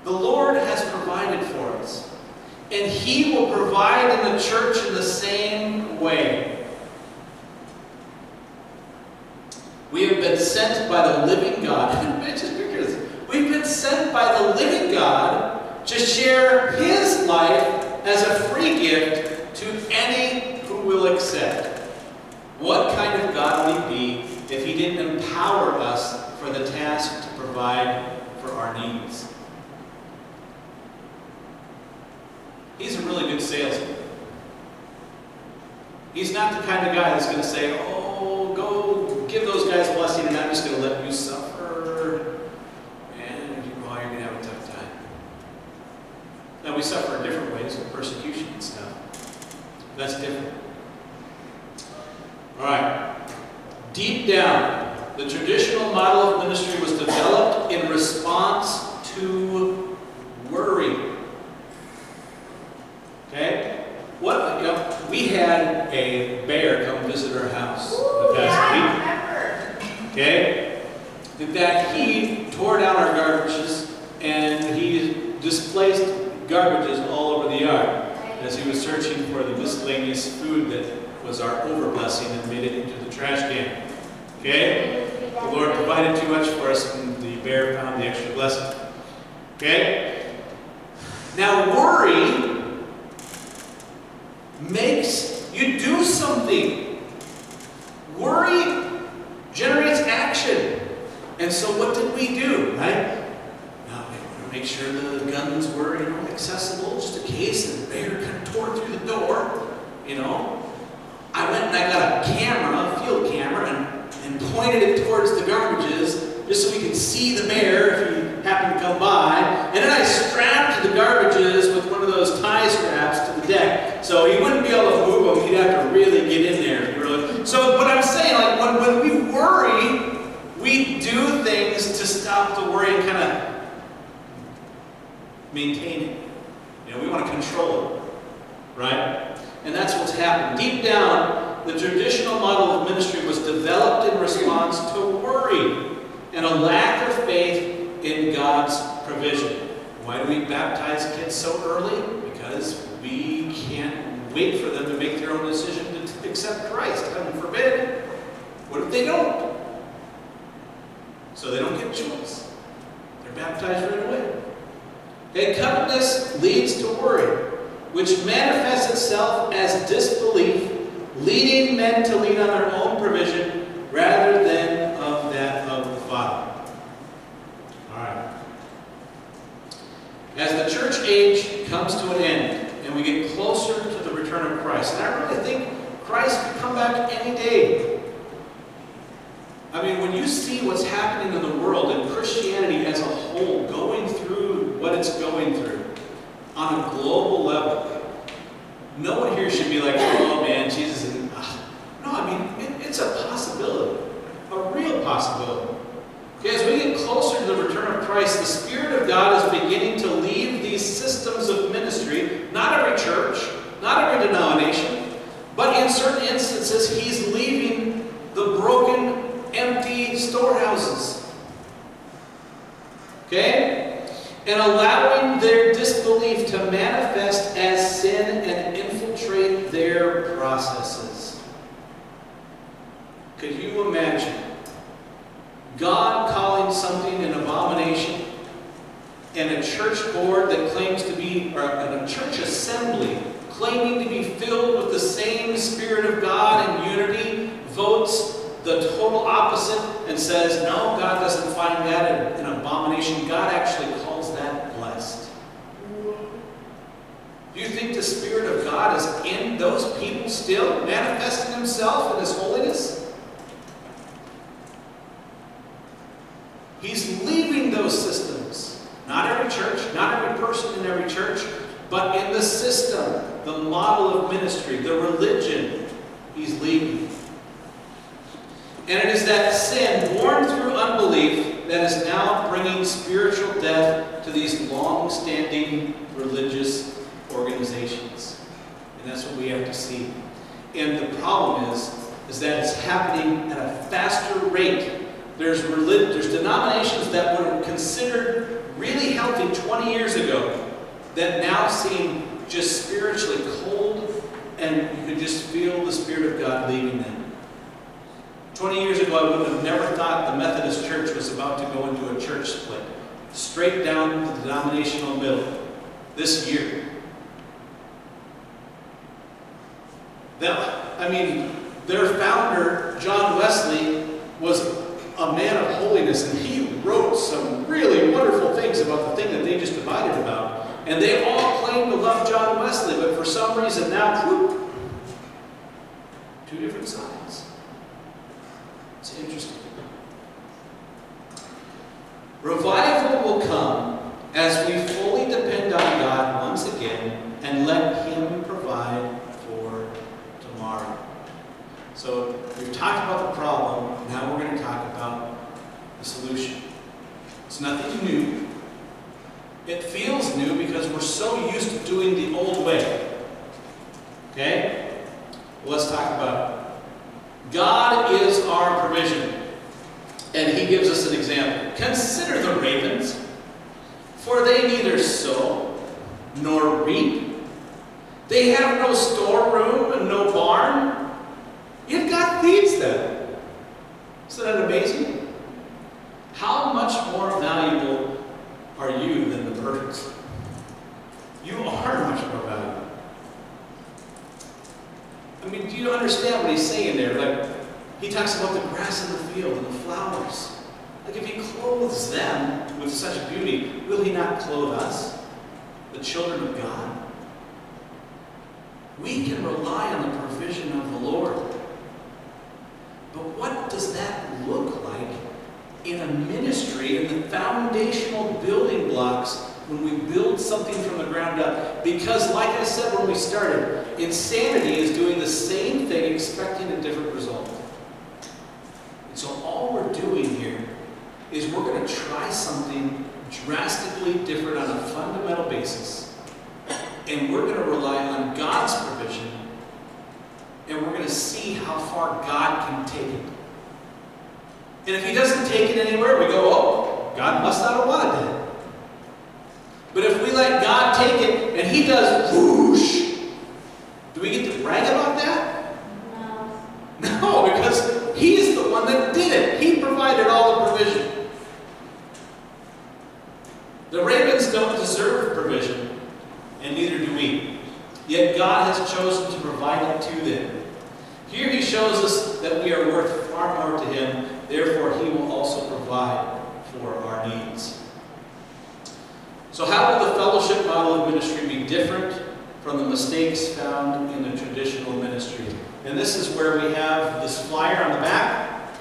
The Lord has provided for us. And He will provide in the church in the same way. We have been sent by the living God. Just. We've been sent by the living God to share His life as a free gift to any who will accept. What kind of God would He be if He didn't empower us for the task to provide for our needs? He's a really good salesman. He's not the kind of guy that's going to say, oh, go give those guys a blessing and I'm just going to let you suffer. And oh, you're going to have a tough time. Now, we suffer in different ways with persecution and stuff. That's different. All right. Deep down, the traditional model of ministry was developed in response to worry. Okay? What, you know, we had a bear come visit our house the past week. Okay? That he tore down our garbages and he displaced garbages all over the yard as he was searching for the miscellaneous food that was our overblessing and made it into the trash can. Okay? The Lord provided too much for us and the bear found the extra blessing. Okay? Now worry makes you do something. Worry generates action. And so what did we do, right? Now we want to make sure the guns were, you know, accessible just in case and the bear kind of tore through the door, you know. I went and I got a camera, a field camera, and, and pointed it towards the garbages just so we could see the bear if he happened to come by. And then I strapped the garbages with one of those tie straps to the deck. So he wouldn't be able to he'd have to really get in there. Really. So what I'm saying, like when, when we worry, we do things to stop the worry and kind of maintain it. You know, we want to control it. Right? And that's what's happened. Deep down, the traditional model of ministry was developed in response to worry and a lack of faith in God's provision. Why do we baptize kids so early? Because we wait for them to make their own decision to accept Christ. Heaven forbid. What if they don't? So they don't get choice. They're baptized right away. Okay, covetousness leads to worry, which manifests itself as disbelief, leading men to lean on their own provision rather than of that of the Father. All right. As the church age comes to an end and we get closer to return of Christ, and I really think Christ could come back any day. I mean, when you see what's happening in the world and Christianity as a whole going through what it's going through on a global level, no one here should be like, oh man, Jesus is. ah." No, I mean, it, it's a possibility, a real possibility. Okay, as we get closer to the return of Christ, the Spirit of God is beginning to leave these systems of ministry, not every church, not every denomination, but in certain instances, He's about the problem, now we're going to talk about the solution. It's nothing new. It feels new because we're so used to doing the old way. Okay? Well, let's talk about it. God is our provision. And he gives us an example. Consider the ravens, for they neither sow nor reap. They have no storeroom and no barn. Yet God feeds them. Isn't that amazing? How much more valuable are you than the birds? You are much more valuable. I mean, do you understand what he's saying there? Like, he talks about the grass in the field and the flowers. Like, if he clothes them with such beauty, will he not clothe us, the children of God? We can rely on the provision of the Lord. But what does that look like in a ministry, in the foundational building blocks when we build something from the ground up? Because, like I said when we started, insanity is doing the same thing, expecting a different result. And so, all we're doing here is we're going to try something drastically different on a fundamental basis. And we're going to rely on God's provision. And we're going to see how far God can take it. And if He doesn't take it anywhere, we go, oh, God must not have wanted it. But if we let God take it and He does whoosh, do we get to brag about that? No. No, because He's the one that did it. He provided all the provision. The ravens don't deserve provision, and neither do we. Yet God has chosen to provide it to them. Here He shows us that we are worth far more to Him, therefore, He will also provide for our needs. So, how will the fellowship model of ministry be different from the mistakes found in the traditional ministry? And this is where we have this flyer on the back.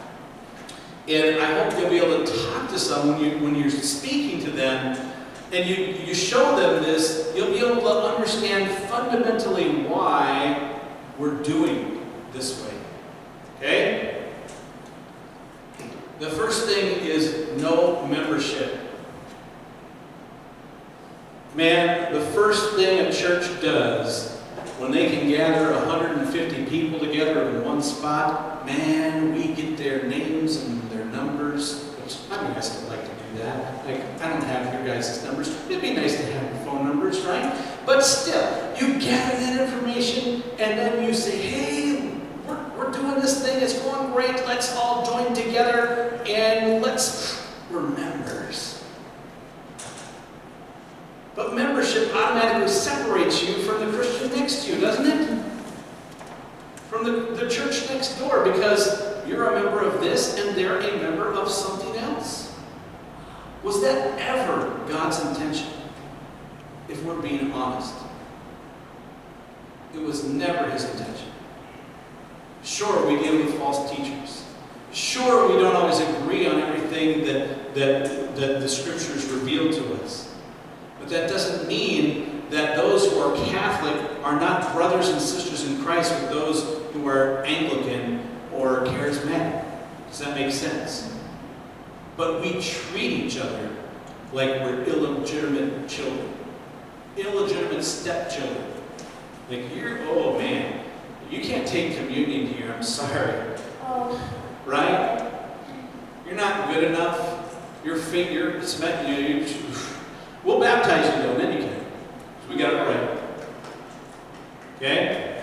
And I hope you'll be able to talk to someone when, you, when you're speaking to them and you, you show them this, you'll be able to understand fundamentally why we're doing this way. Okay? The first thing is no membership. Man, the first thing a church does when they can gather 150 people together in one spot, man, we get their names and their numbers, which I mean, I like that. Like, I don't have your guys' numbers. It'd be nice to have phone numbers, right? But still, you gather that information and then you say, hey, we're, we're doing this thing, it's going great, let's all join together and let's, we're members. But membership automatically separates you from the Christian next to you, doesn't it? From the, the church next door, because you're a member of this and they're a member of something else. Was that ever God's intention? If we're being honest, it was never His intention. Sure, we deal with false teachers. Sure, we don't always agree on everything that, that, that the scriptures reveal to us. But that doesn't mean that those who are Catholic are not brothers and sisters in Christ with those who are Anglican or charismatic. Does that make sense? But we treat each other like we're illegitimate children, illegitimate stepchildren. Like you're, oh man, you can't take communion here. I'm sorry, Oh, right? You're not good enough. Your finger, it's meant you. you We'll baptize you though, then you can. We got it right. Okay?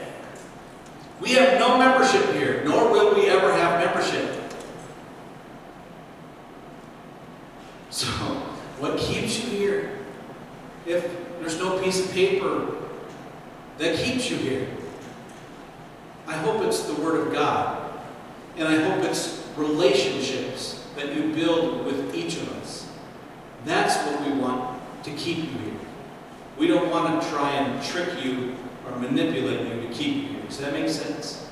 We have no membership here, nor will we ever have membership. So, what keeps you here? If there's no piece of paper that keeps you here, I hope it's the Word of God. And I hope it's relationships that you build with each of us. That's what we want to keep you here. We don't want to try and trick you or manipulate you to keep you here. Does that make sense?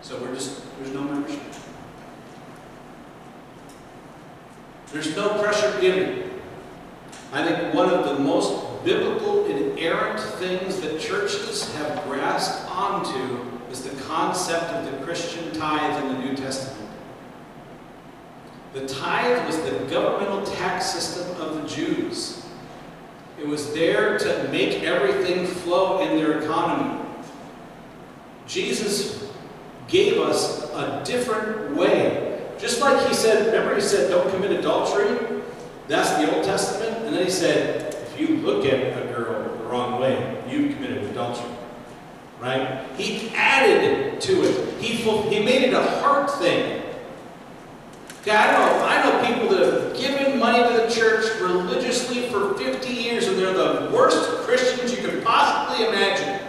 So we're just, there's no membership. There's no pressure given. I think one of the most biblical, inerrant things that churches have grasped onto is the concept of the Christian tithe in the New Testament. The tithe was the governmental tax system of the Jews. It was there to make everything flow in their economy. Jesus gave us a different way. Just like he said, remember he said, don't commit adultery? That's the Old Testament. And then he said, if you look at a girl the wrong way, you've committed adultery. Right? He added to it. He, he made it a heart thing. Okay, I know, I know people that have given money to the church religiously for 50 years and they're the worst Christians you could possibly imagine.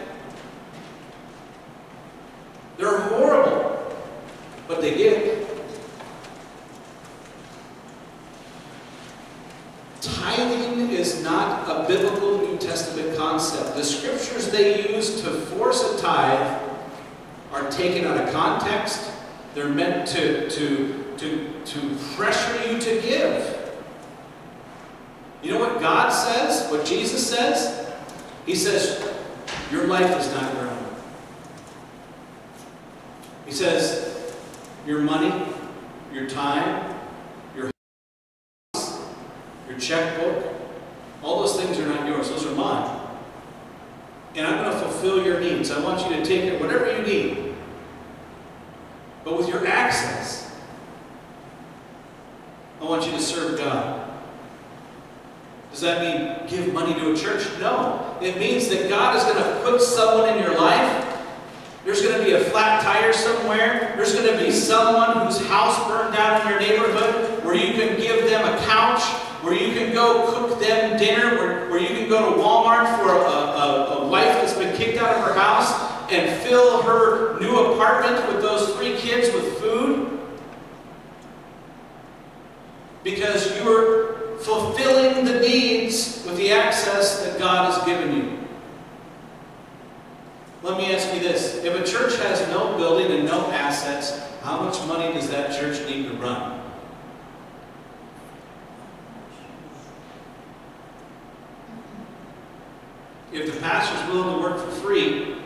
They're horrible, but they give. Tithing is not a biblical New Testament concept. The scriptures they use to force a tithe are taken out of context. They're meant to, to, to, to pressure you to give. You know what God says? What Jesus says? He says, Your life is not your own. He says, Your money, your time, your checkbook, all those things are not yours, those are mine. And I'm going to fulfill your needs. I want you to take it, whatever you need. But with your access, I want you to serve God. Does that mean give money to a church? No. It means that God is going to put someone in your life. There's going to be a flat tire somewhere. There's going to be someone whose house burned down in your neighborhood where you can give them a couch, where you can go cook them dinner, where, where you can go to Walmart for a, a, a wife that's been kicked out of her house and fill her new apartment with those three kids with food. Because you're fulfilling the needs with the access that God has given you. Let me ask you this. If a church has no building and no assets, how much money does that church need to run? If the pastor's willing to work for free,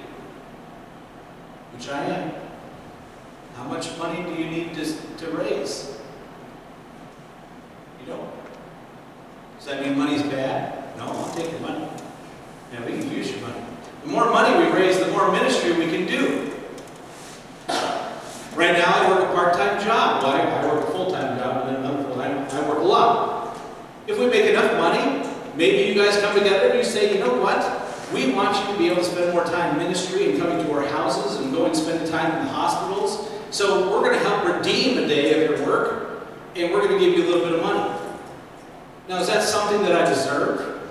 which I am, how much money do you need to, to raise? You don't. Does that mean money's bad? No, I'll take your money. Yeah, we can use your money. The more money we raise, the more ministry we can do. Right now, I work a part-time job. Well, I, I work a full-time job, and then another full-time. I work a lot. If we make enough money, maybe you guys come together and you say, you know what? We want you to be able to spend more time in ministry and coming to our houses and going and spending time in the hospitals. So we're going to help redeem a day of your work, and we're going to give you a little bit of money. Now, is that something that I deserve?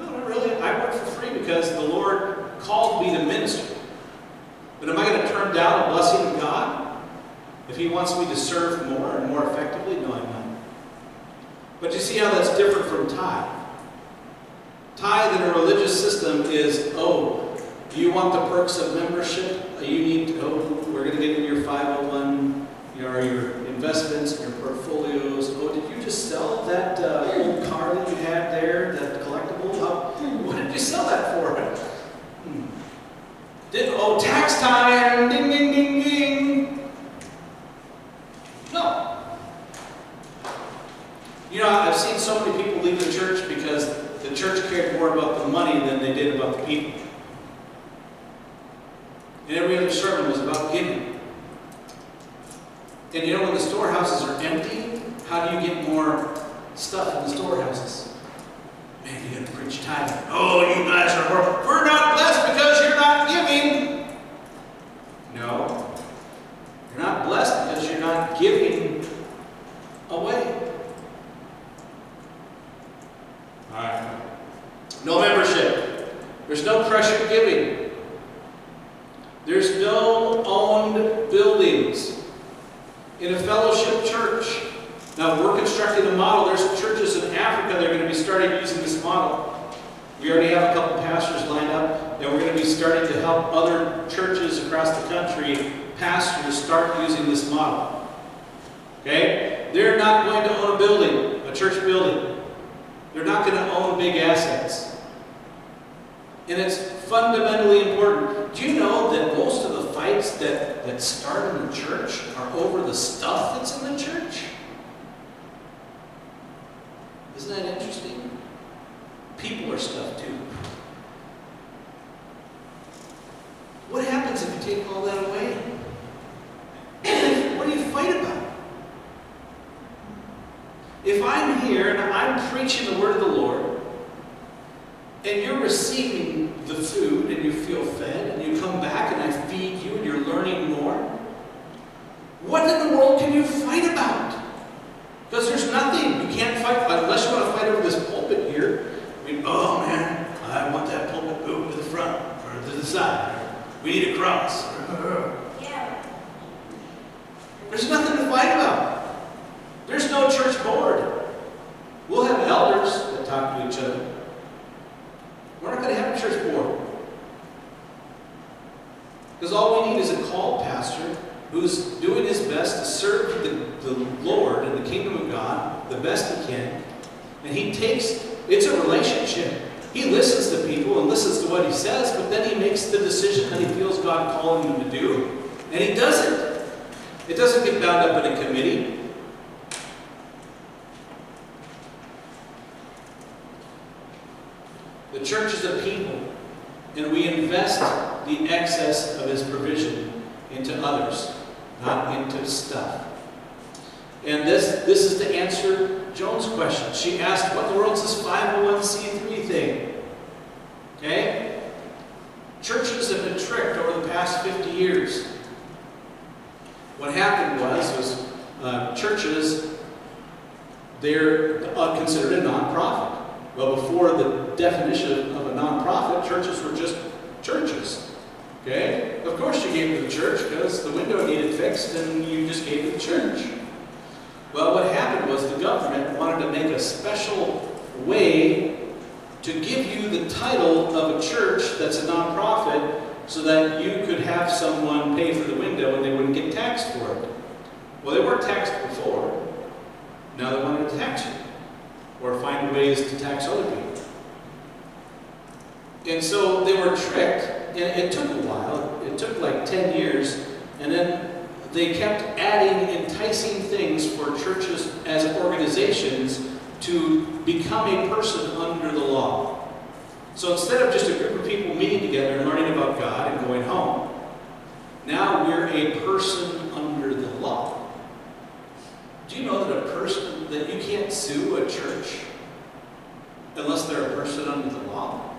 No, not really. I work for free because the Lord called me to ministry. But am I going to turn down a blessing of God? If He wants me to serve more and more effectively? No, I'm not. But you see how that's different from tithe. Tithe in a religious system is, oh, do you want the perks of membership? You need to, oh, we're going to get in your 501, your, your investments, your portfolios. Oh, did you just sell that uh, old car that you had there, that collectible? How, what did you sell that for? Hmm. Did, oh, tax time, ding, ding. No. You know, I've seen so many people leave the church because the church cared more about the money than they did about the people. And every other sermon was about giving. And you know, when the storehouses are empty, how do you get more stuff in the storehouses? Man, you gotta preach tithing. Oh, you guys are horrible. We're not blessed because you're not giving. No. You're not blessed because you're not giving away. Alright. No membership. There's no pressure giving. There's no owned buildings in a fellowship church. Now, we're constructing a model. There's churches in Africa that are going to be starting using this model. We already have a couple pastors lined up, and we're going to be starting to help other churches across the country, pastors, start using this model. Okay? They're not going to own a building, a church building. They're not going to own big assets. And it's fundamentally important. Do you know that most of the fights that, that start in the church are over the stuff that's in the church? Isn't that interesting? People are stuff too. What happens if you take all that away? what do you fight about? If I'm here and I'm preaching the word of the Lord, and you're receiving the food and you feel fed, and you come back and I feed you and you're learning more, what in the world can you fight about? Because there's nothing. You can't fight, about unless you want to fight over this pulpit here. I mean, oh man, I want that pulpit moved to the front or to the side. We need a cross. Uh, uh, uh. Yeah. There's nothing to fight about. There's no church board. We'll have elders that talk to each other. We're not going to have a church board. Because all we need is a called pastor who's doing his best to serve the, the Lord and the kingdom of God the best he can. And he takes, it's a relationship. He listens to people and listens to what he says, but then he makes the decision that he feels God calling him to do. And he does it. It doesn't get bound up in a committee. The church is a people, and we invest the excess of his provision into others, not into stuff. And this, this is to answer Joan's question. She asked, what the world is this 501c3 thing? Okay? Churches have been tricked over the past 50 years. What happened was, was uh, churches, they're uh, considered a nonprofit. Well, before the definition of a nonprofit, churches were just churches. Okay? Of course you gave to the church because the window needed fixed and you just gave it to the church. Well, what happened was the government wanted to make a special way to give you the title of a church that's a nonprofit so that you could have someone pay for the window and they wouldn't get taxed for it. Well, they weren't taxed before. Now they wanted to tax you or find ways to tax other people. And so they were tricked, and it took a while. It took like 10 years, and then they kept adding enticing things for churches as organizations to become a person under the law. So instead of just a group of people meeting together and learning about God and going home, now we're a person under the law. Do you know that a person, that you can't sue a church unless they're a person under the law?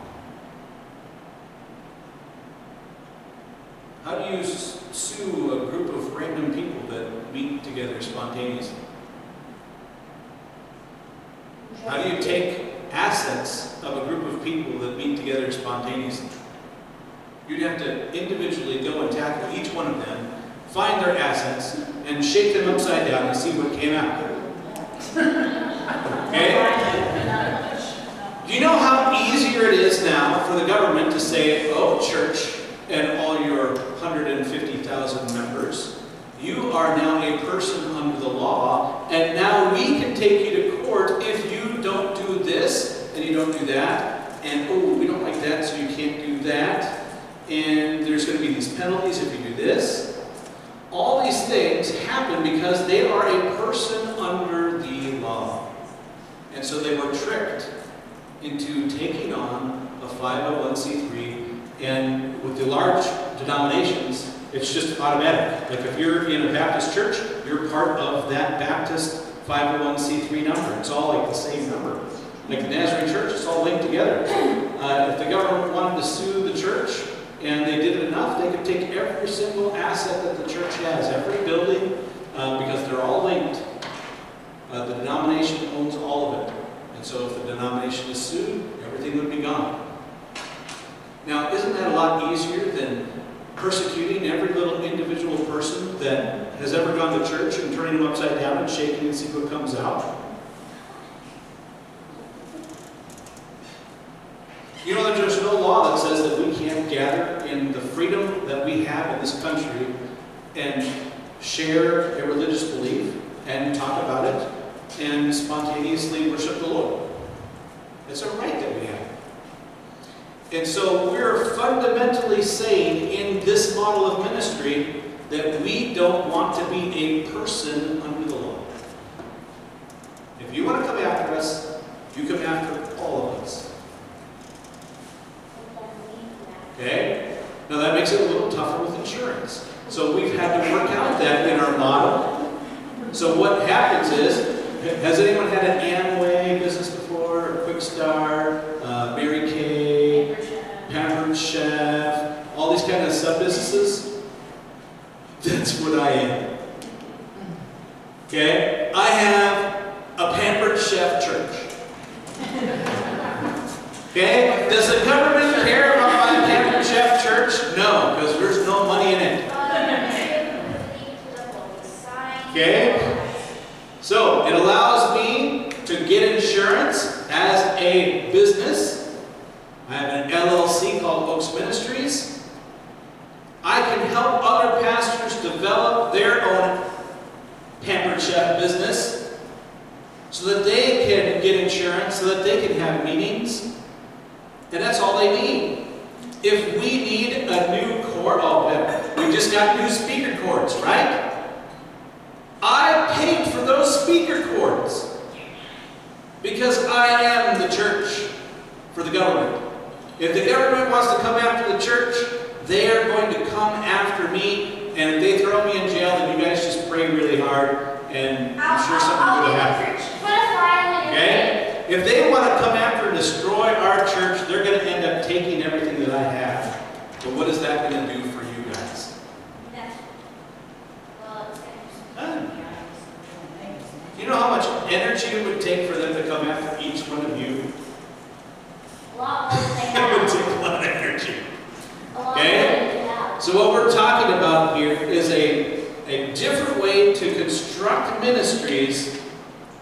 How do you sue a group of random people that meet together spontaneously? How do you take assets of a group of people that meet together spontaneously? You'd have to individually go and tackle each one of them, find their assets, and shake them upside down and see what came out. Okay? Do you know how easier it is now for the government to say, oh, church and all your 150,000 members, you are now a person under the law, and now we can take you to court if you don't do this and you don't do that, and oh, we don't like that, so you can't do that, and there's going to be these penalties if you do this. All these things happen because they are a person under the law. And so they were tricked into taking on a 501c3, and with the large denominations, it's just automatic. Like if you're in a Baptist church, you're part of that Baptist 501c3 number. It's all like the same number. Like the Nazarene Church, it's all linked together. Uh, if the government wanted to sue the church and they did it enough, they could take every single asset that the church has, every building, uh, because they're all linked. Uh, the denomination owns all of it. And so if the denomination is sued, everything would be gone. Now, isn't that a lot easier than persecuting every little individual person that has ever gone to church and turning them upside down and shaking and see what comes out? You know there's no law that says that we can't gather in the freedom that we have in this country and share a religious belief and talk about it and spontaneously worship the Lord. It's a right that we have. And so we're fundamentally saying in this model of ministry that we don't want to be a person under the law. If you want to come after us, you come after all of us. Okay? Now that makes it a little tougher with insurance. So we've had to work out that in our model. So what happens is, has anyone had an Amway business before? Or Quick Start, That's what I am. Okay? I have a Pampered Chef church. Okay? Does the government care about my Pampered Chef church? No, because there's no money in it. Okay? So it allows me to get insurance as a business. I have an LLC called Oakes Ministries. I can help other pastors develop their own Pampered Chef business so that they can get insurance, so that they can have meetings. And that's all they need. If we need a new cord, oh, we just got new speaker cords, right? I paid for those speaker cords because I am the church for the government. If the government wants to come after the church, they are going to come after me. And if they throw me in jail, then you guys just pray really hard, and I'm sure something good will happen. Okay? If they want to come after and destroy our church, they're going to end up taking everything that I have. But what is that going to do for you guys? None. Do you know how much energy it would take for them to come after each one of you? It would take a lot of energy. So what we're talking about here is a, a different way to construct ministries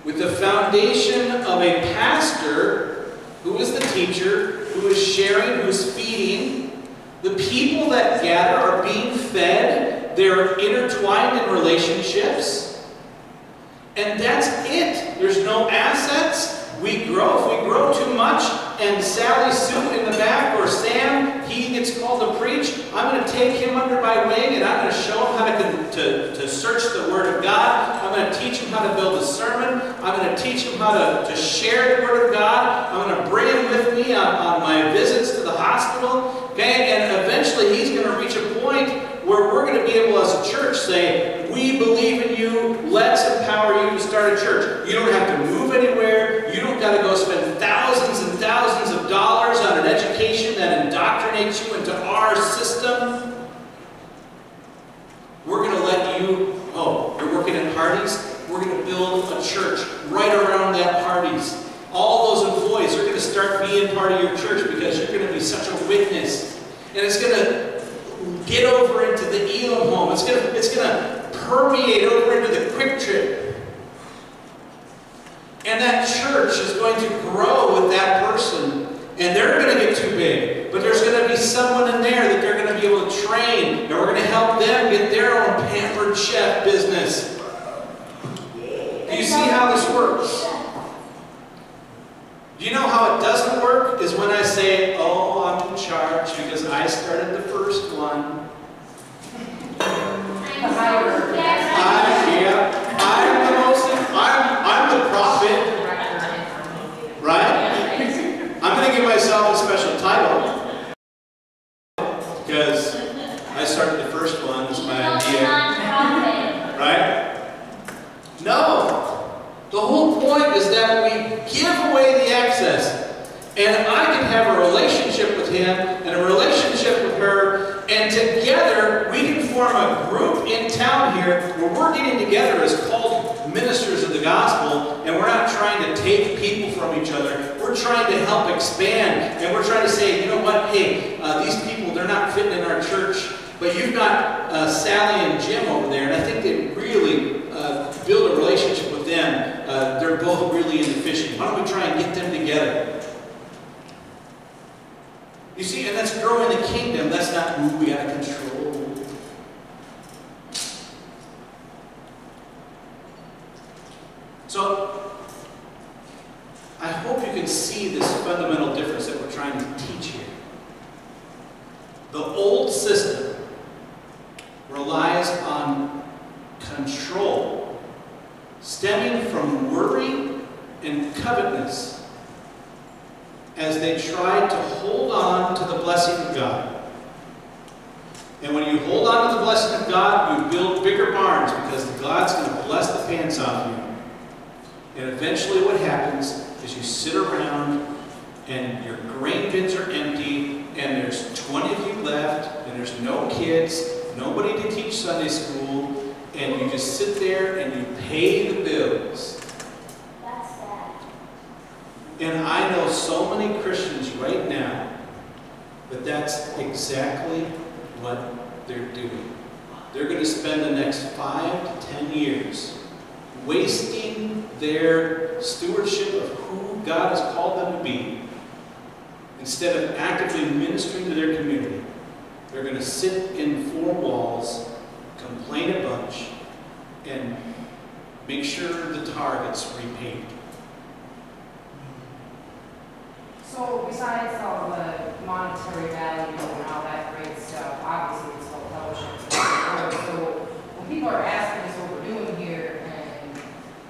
with the foundation of a pastor who is the teacher, who is sharing, who is feeding. The people that gather are being fed. They're intertwined in relationships. And that's it. There's no assets. We grow. If we grow too much, and Sally Sue in the back, or Sam, he gets called to preach, I'm going to take him under my wing, and I'm going to show him how to, to, to search the Word of God. I'm going to teach him how to build a sermon. I'm going to teach him how to, to share the Word of God. I'm going to bring him with me on, on my visits to the hospital. Okay, and eventually he's going to reach a point where we're going to be able as a church say, we believe in you, let's empower you to start a church. You don't have to move indoctrinates you into our system. We're going to let you, oh, you're working at Hardee's? We're going to build a church right around that Hardee's. All those employees are going to start being part of your church because you're going to be such a witness. And it's going to get over into the Elim home. It's going to, it's going to permeate over into the Kwik Trip. And that church is going to grow with that person. And they're going to get too big. But there's going to be someone in there that they're going to be able to train. And we're going to help them get their own pampered chef business. Do you see how this works? Do you know how it doesn't work? Is when I say, oh, I'm in charge because I started the first one. I, yeah, I'm the most, I'm, I'm the prophet, right? I'm going to give myself a special title because I started the first one. It's my idea, right? No. The whole point is that we give away the access. And I can have a relationship with him and a relationship with her, and together we can form a group in town here where we're getting together as called ministers of the gospel, and we're not trying to take people from each other. We're trying to help expand, and we're trying to say, you know what, hey, uh, these people, they're not fitting in our church, but you've got uh, Sally and Jim over there, and I think they really uh, build a relationship with them. Uh, they're both really into fishing. Why don't we try and get them together? You see, and that's growing the kingdom. That's not who we got to control. So, I hope you can see this fundamental difference that we're trying to teach here. The old system relies on control, stemming from worry and covetousness as they tried to hold on to the blessing of God. And when you hold on to the blessing of God, you build bigger barns because God's going to bless the pants off you. And eventually what happens is you sit around and your grain bins are empty and there's 20 of you left and there's no kids, nobody to teach Sunday school, and you just sit there and you pay the bills. That's sad. And I know so many Christians right now that that's exactly what they're doing. They're going to spend the next five to ten years wasting their stewardship of who God has called them to be instead of actively ministering to their community. They're going to sit in four walls, complain a bunch, and make sure the target's repaid. So besides all the monetary value and all that great stuff, obviously it's all fellowship. So when people are asking us what we're doing here, and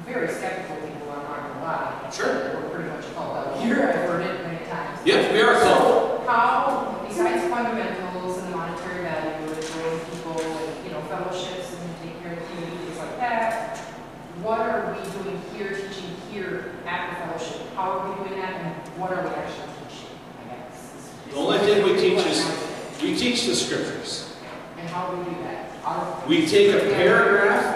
very skeptical people, I'm not gonna lie. Sure. We're pretty much all out here, I've heard it many times. Yes, we are called. So how, besides fundamentals and the monetary value of growing people and, you know, fellowships and taking care of the community, things like that, what are we doing here, teaching here at the fellowship? How are we doing that and what are we actually teaching, I guess? The only thing we teach is- We teach the scriptures. And how do we do that? Our- We take a paragraph,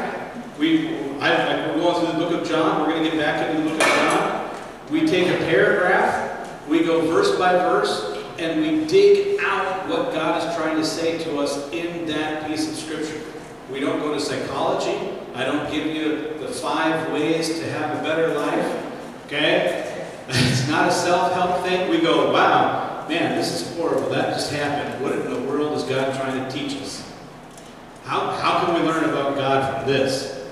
we, I, like, we're going through the book of John, we're gonna get back into the book of John. We take a paragraph, we go verse by verse, and we dig out what God is trying to say to us in that piece of scripture. We don't go to psychology, I don't give you the five ways to have a better life, okay? It's not a self-help thing, we go, wow, man, this is horrible, that just happened. What in the world is God trying to teach us? How, how can we learn about God from this?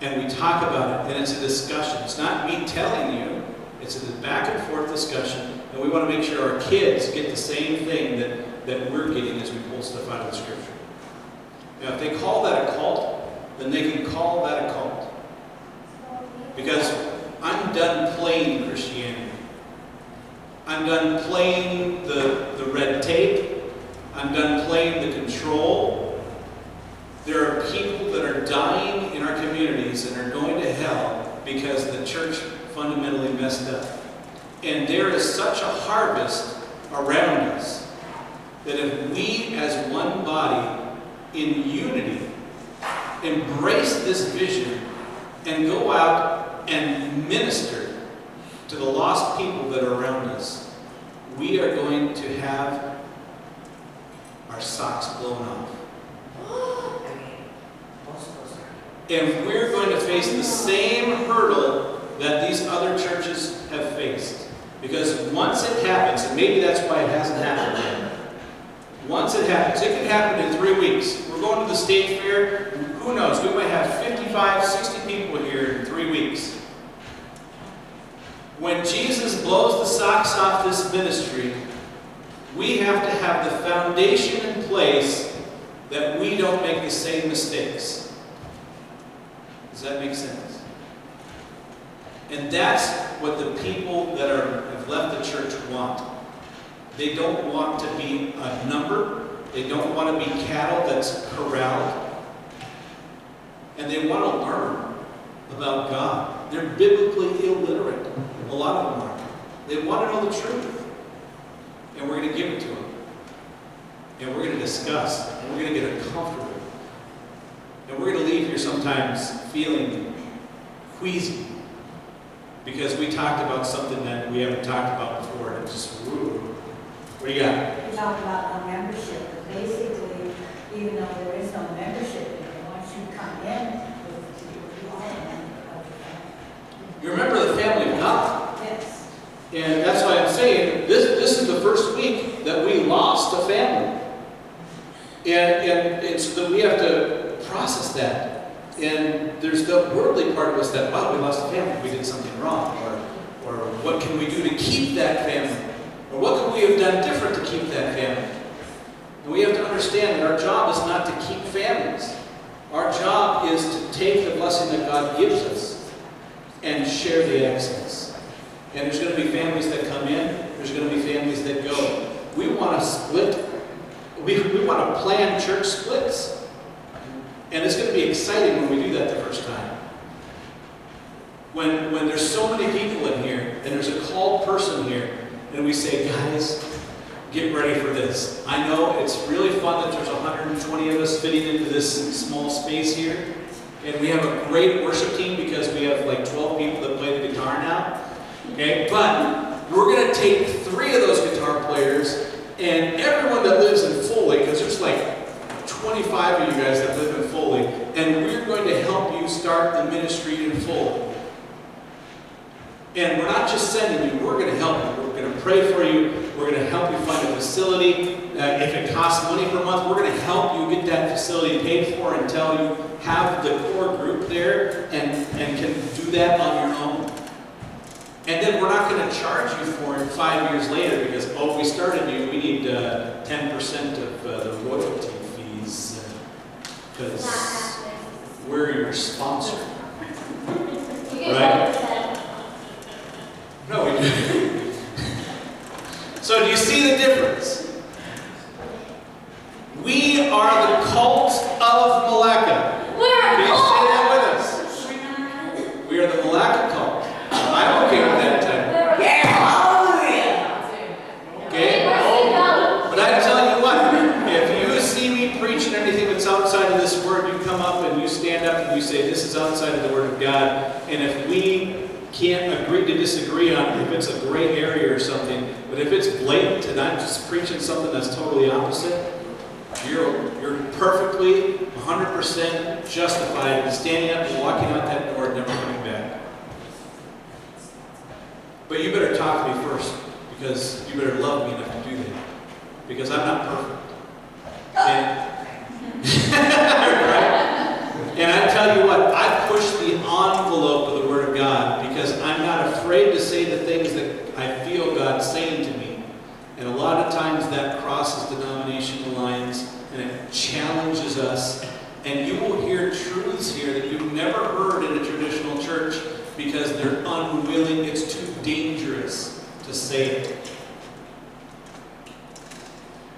And we talk about it, and it's a discussion. It's not me telling you, it's a back and forth discussion, and we want to make sure our kids get the same thing that, that we're getting as we pull stuff out of the scripture. Now, if they call that a cult, then they can call that a cult. Because I'm done playing Christianity. I'm done playing the, the red tape. I'm done playing the control. There are people that are dying in our communities and are going to hell because the church fundamentally messed up. And there is such a harvest around us that if we as one body in unity embrace this vision and go out and minister to the lost people that are around us, we are going to have our socks blown off. And we're going to face the same hurdle that these other churches have faced. Because once it happens, and maybe that's why it hasn't happened yet. Once it happens, it could happen in three weeks. We're going to the state fair. Who knows? We might have 55, 60 people here in three weeks. When Jesus blows the socks off this ministry, we have to have the foundation in place that we don't make the same mistakes. Does that make sense? And that's what the people that are, have left the church want. They don't want to be a number. They don't want to be cattle that's corralled. And they want to learn about God. They're biblically illiterate. A lot of them are. They want to know the truth. And we're going to give it to them. And we're going to discuss. And we're going to get uncomfortable. And we're going to leave here sometimes feeling queasy. Because we talked about something that we haven't talked about before. And it's just, woo. What do you got? We talked about membership, basically, even though there is no membership, once you come in, you are a member of the family. You remember the family of God. Yes. And that's why I'm saying this, this is the first week that we lost a family. And, and it's that we have to process that. And there's the worldly part of us that, wow, we lost a family, we did something wrong. Or, or what can we do to keep that family? Or what could we have done different to keep that family? And we have to understand that our job is not to keep families. Our job is to take the blessing that God gives us and share the excellence. And there's going to be families that come in, there's going to be families that go. We want to split, we, we want to plan church splits. And it's going to be exciting when we do that the first time. When, when there's so many people in here, and there's a called person here, and we say, guys, get ready for this. I know it's really fun that there's 120 of us fitting into this small space here. And we have a great worship team because we have like 12 people that play the guitar now. Okay, but we're going to take three of those guitar players and everyone that lives in Foley, because there's like 25 of you guys that live in Foley, and we're going to help you start the ministry in Foley. And we're not just sending you, we're going to help you. We're going to pray for you. We're going to help you find a facility. Uh, if it costs money per month, we're going to help you get that facility paid for until you have the core group there and, and can do that on your own. And then we're not going to charge you for it five years later because, oh, we started you, we need uh, 10% of uh, the royalty fees because Not we're your sponsor. Right. No, we do. so do you see the difference? We are the cult of Milaca. We're Can you say that with us? We are the Milaca cult. I'm okay with that title. Yeah, hallelujah. Okay? But I tell you what, if you see me preaching anything that's outside of this word, you come up and you stand up and you say, this is outside of the word of God. And if we can't agree to disagree on if it's a gray area or something, but if it's blatant and I'm just preaching something that's totally opposite, you're, you're perfectly 100% justified in standing up and walking out that door and never coming back. But you better talk to me first, because you better love me enough to do that. Because I'm not perfect. And, right? And I tell you what, I push the envelope of the Word of God because I'm not afraid to say the things that I feel God's saying to me. And a lot of times that crosses it challenges us. And you will hear truths here that you've never heard in a traditional church because they're unwilling, it's too dangerous to say it.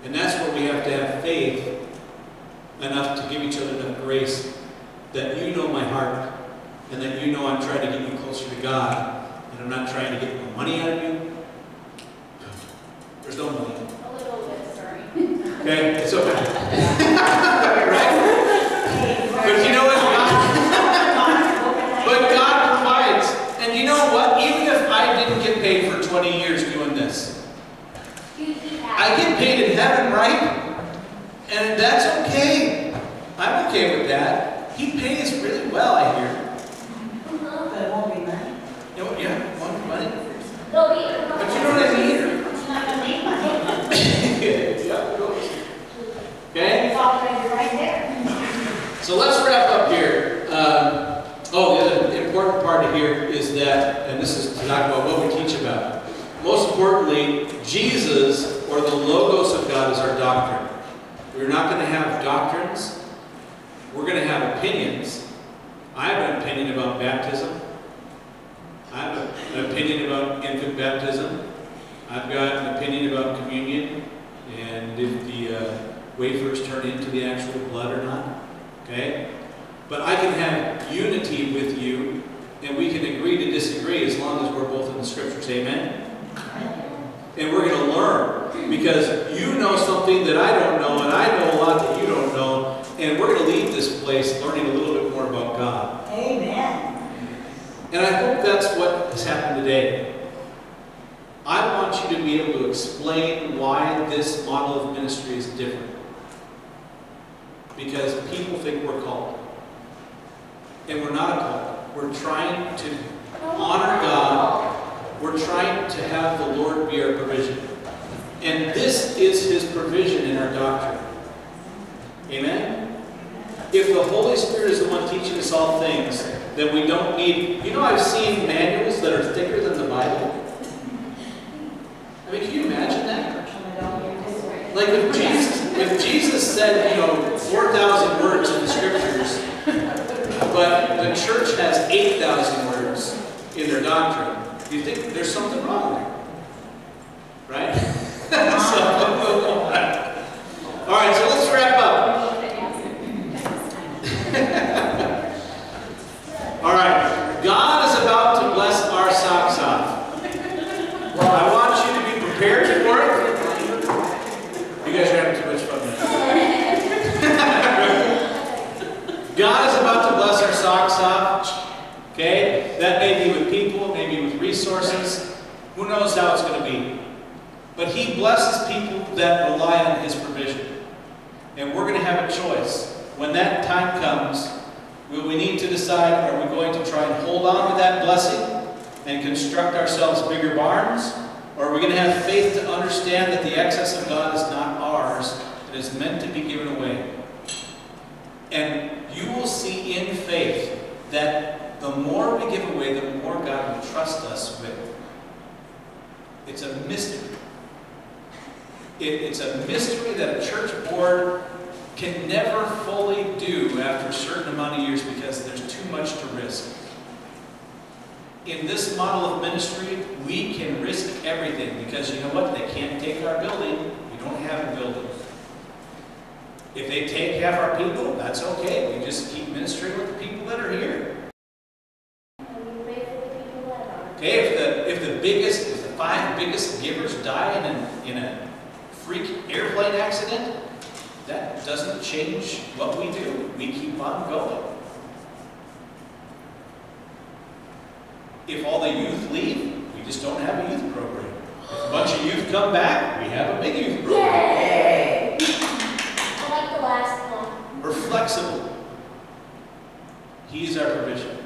And that's where we have to have faith enough to give each other enough grace that you know my heart and that you know I'm trying to get you closer to God and I'm not trying to get more money out of you. There's no money. A little bit, sorry. Okay? It's okay. right? But you know what? God, but God provides. And you know what? Even if I didn't get paid for 20 years doing this, I get paid in heaven, right? And that's okay. I'm okay with that. He pays really well, I hear. But it won't be money. You know, yeah, one money. There'll be. But you know what I mean? It's not gonna make money. yeah, it goes. Okay? It's already right there. So let's wrap up here. Um, oh, the other important part of here is that, and this is to talk about what we teach about. Most importantly, Jesus, or the Logos of God, is our doctrine. We're not going to have doctrines. We're going to have opinions. I have an opinion about baptism. I have an opinion about infant baptism. I've got an opinion about communion and if the uh, wafers turn into the actual blood or not. Okay? But I can have unity with you and we can agree to disagree as long as we're both in the scriptures. Amen? And we're going to learn because you know something that I don't know, and I know a lot that you don't know, and we're going to leave this place learning a little bit more about God. Amen. And I hope that's what has happened today. I want you to be able to explain why this model of ministry is different. Because people think we're called. And we're not a call. We're trying to honor God. We're trying to have the Lord be our provision. And this is His provision in our doctrine. Amen? If the Holy Spirit is the one teaching us all things, then we don't need. You know, I've seen manuals that are thicker than the Bible. I mean, can you imagine that? Like if Jesus, if Jesus said, you know, 4,000 words in the scriptures, but the church has 8,000 words in their doctrine, do you think there's something wrong there? Right? so, all right, so let's wrap up. All right, God is about to bless our socks off. I want you to be prepared for it. You guys are having too much fun. God is about to bless our socks off. Okay? That may be with people, maybe with resources. Who knows how it's going to be. But He blesses people that rely on His provision. And we're going to have a choice. When that time comes, will we need to decide are we going to try and hold on to that blessing and construct ourselves bigger barns? Or are we going to have faith to understand that the excess of God is not ours, it is meant to be given away? And you will see in faith that the more we give away, the more God will trust us with. It's a mystery. It, it's a mystery that a church board can never fully do after a certain amount of years because there's too much to risk. In this model of ministry, we can risk everything because you know what? They can't take our building. We don't have a building. If they take half our people, that's okay. We just keep ministering with the people that are here. Okay, if the if the biggest, if the five biggest givers die in a, in a freak airplane accident, that doesn't change what we do. We keep on going. If all the youth leave, we just don't have a youth program. If a bunch of youth come back, we have a big youth program. Yay! One. We're flexible. He's our provision.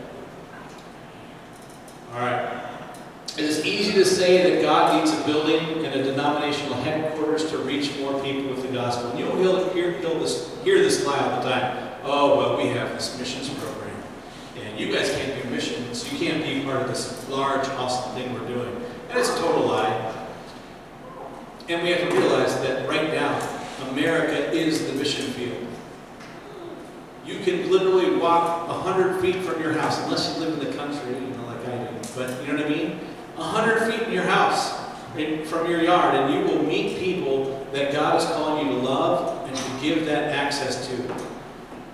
All right. It is easy to say that God needs a building and a denominational headquarters to reach more people with the gospel. And you'll hear, hear, this, hear this lie all the time. Oh, well, we have this missions program. And you guys can't do missions. You can't be part of this large, awesome thing we're doing. And it's a total lie. And we have to realize that right now, America is the mission field. You can literally walk 100 feet from your house, unless you live in the country, you know, like I do. But you know what I mean? 100 feet in your house, from your yard, and you will meet people that God is calling you to love and to give that access to.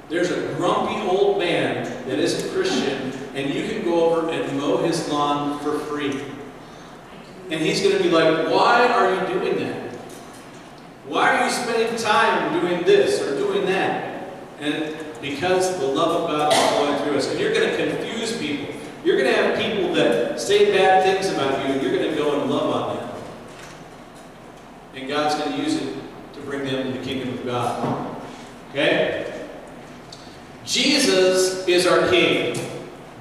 There's a grumpy old man that isn't Christian, and you can go over and mow his lawn for free. And he's going to be like, Why are you doing that? Why are you spending time doing this or doing that? And because the love of God is flowing through us. And you're going to confuse people. You're going to have people that say bad things about you, and you're going to go and love on them. And God's going to use it to bring them to the kingdom of God. Okay? Jesus is our king.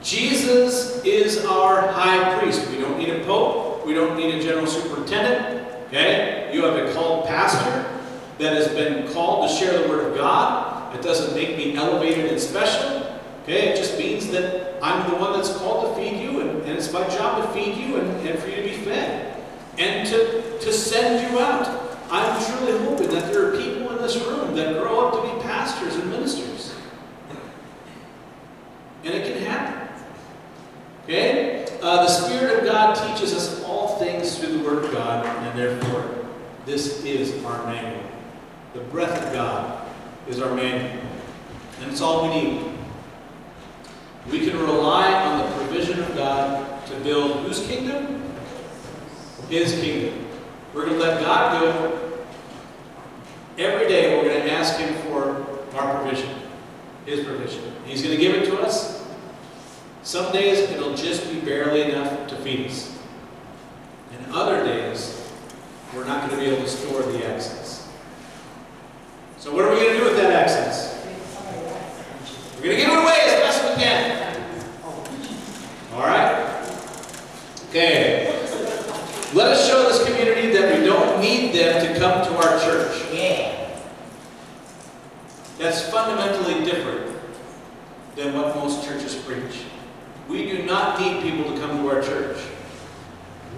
Jesus is our high priest. We don't need a pope. We don't need a general superintendent. Okay? You have a called pastor that has been called to share the word of God. It doesn't make me elevated and special. Okay? It just means that I'm the one that's called to feed you, and, and it's my job to feed you and, and for you to be fed. And to, to send you out. I'm truly hoping that there are people in this room that grow up to be pastors and ministers. And it can happen. Okay? Uh, the Spirit of God teaches us all things through the Word of God, and therefore, this is our manual. The breath of God is our manual. And it's all we need. We can rely on the provision of God to build whose kingdom? His kingdom. We're going to let God do it. Every day we're going to ask Him for our provision, His provision. He's going to give it to us. Some days it'll just be barely enough to feed us. And other days, we're not going to be able to store the excess. So what are we going to do with that excess? We're going to give it away as best we can. All right? Okay. Let us show this community that we don't need them to come to our church. Yeah. That's fundamentally different than what most churches preach. We do not need people to come to our church.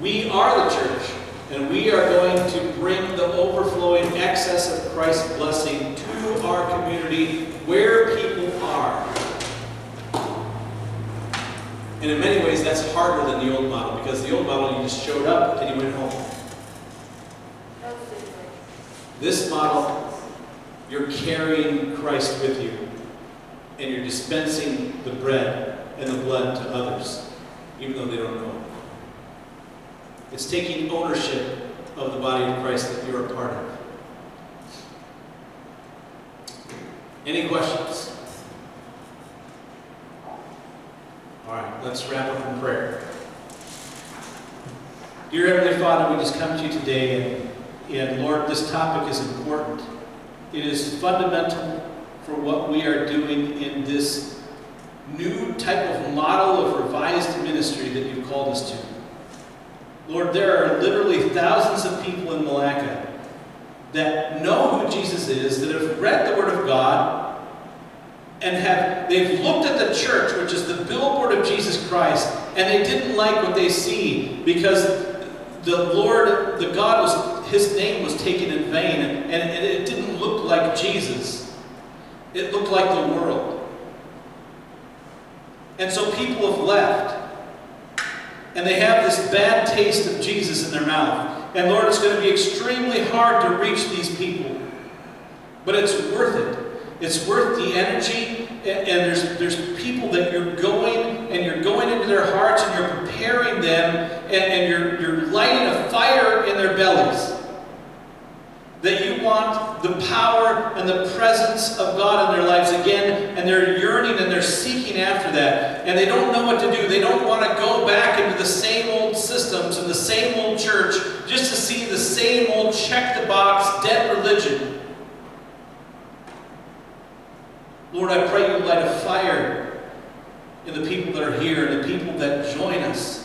We are the church, and we are going to bring the overflowing excess of Christ's blessing to our community where people are. And in many ways, that's harder than the old model, because the old model, you just showed up and you went home. This model, you're carrying Christ with you, and you're dispensing the bread and the blood to others, even though they don't know it. It's taking ownership of the body of Christ that you're a part of. Any questions? All right, let's wrap up in prayer. Dear Heavenly Father, we just come to you today, and, and Lord, this topic is important. It is fundamental for what we are doing in this new type of model of revised ministry that you've called us to. Lord, there are literally thousands of people in Milaca that know who Jesus is, that have read the Word of God, and have they've looked at the church, which is the billboard of Jesus Christ, and they didn't like what they see because the Lord, the God was his name was taken in vain, and, and it didn't look like Jesus. It looked like the world. And so people have left. And they have this bad taste of Jesus in their mouth. And Lord, it's going to be extremely hard to reach these people. But it's worth it. It's worth the energy. And, there's, there's people that you're going and you're going into their hearts and you're preparing them and, and you're, you're lighting a fire in their bellies. That you want the power and the presence of God in their lives again, and they're yearning and they're seeking after that. And they don't know what to do. They don't want to go back into the same old systems and the same old church just to see the same old check the box dead religion. Lord, I pray you light a fire in the people that are here and the people that join us.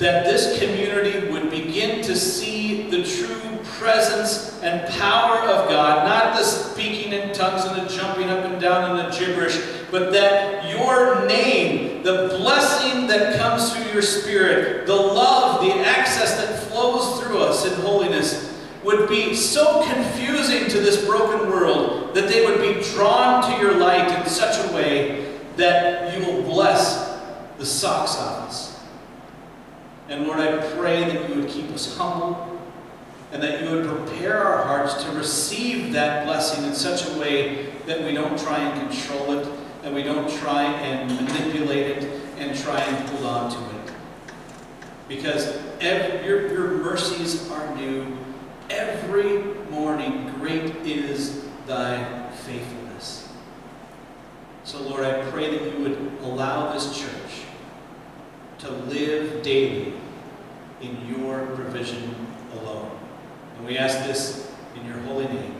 That this community would begin to see the true presence and power of God, not the speaking in tongues and the jumping up and down and the gibberish, but that your name, the blessing that comes through your spirit, the love, the access that flows through us in holiness, would be so confusing to this broken world that they would be drawn to your light in such a way that you will bless the socks off us. And Lord, I pray that you would keep us humble and that you would prepare our hearts to receive that blessing in such a way that we don't try and control it, and we don't try and manipulate it and try and hold on to it. Because every, your, your mercies are new every morning. Great is thy faithfulness. So, Lord, I pray that you would allow this church to live daily in your provision alone. And we ask this in your holy name.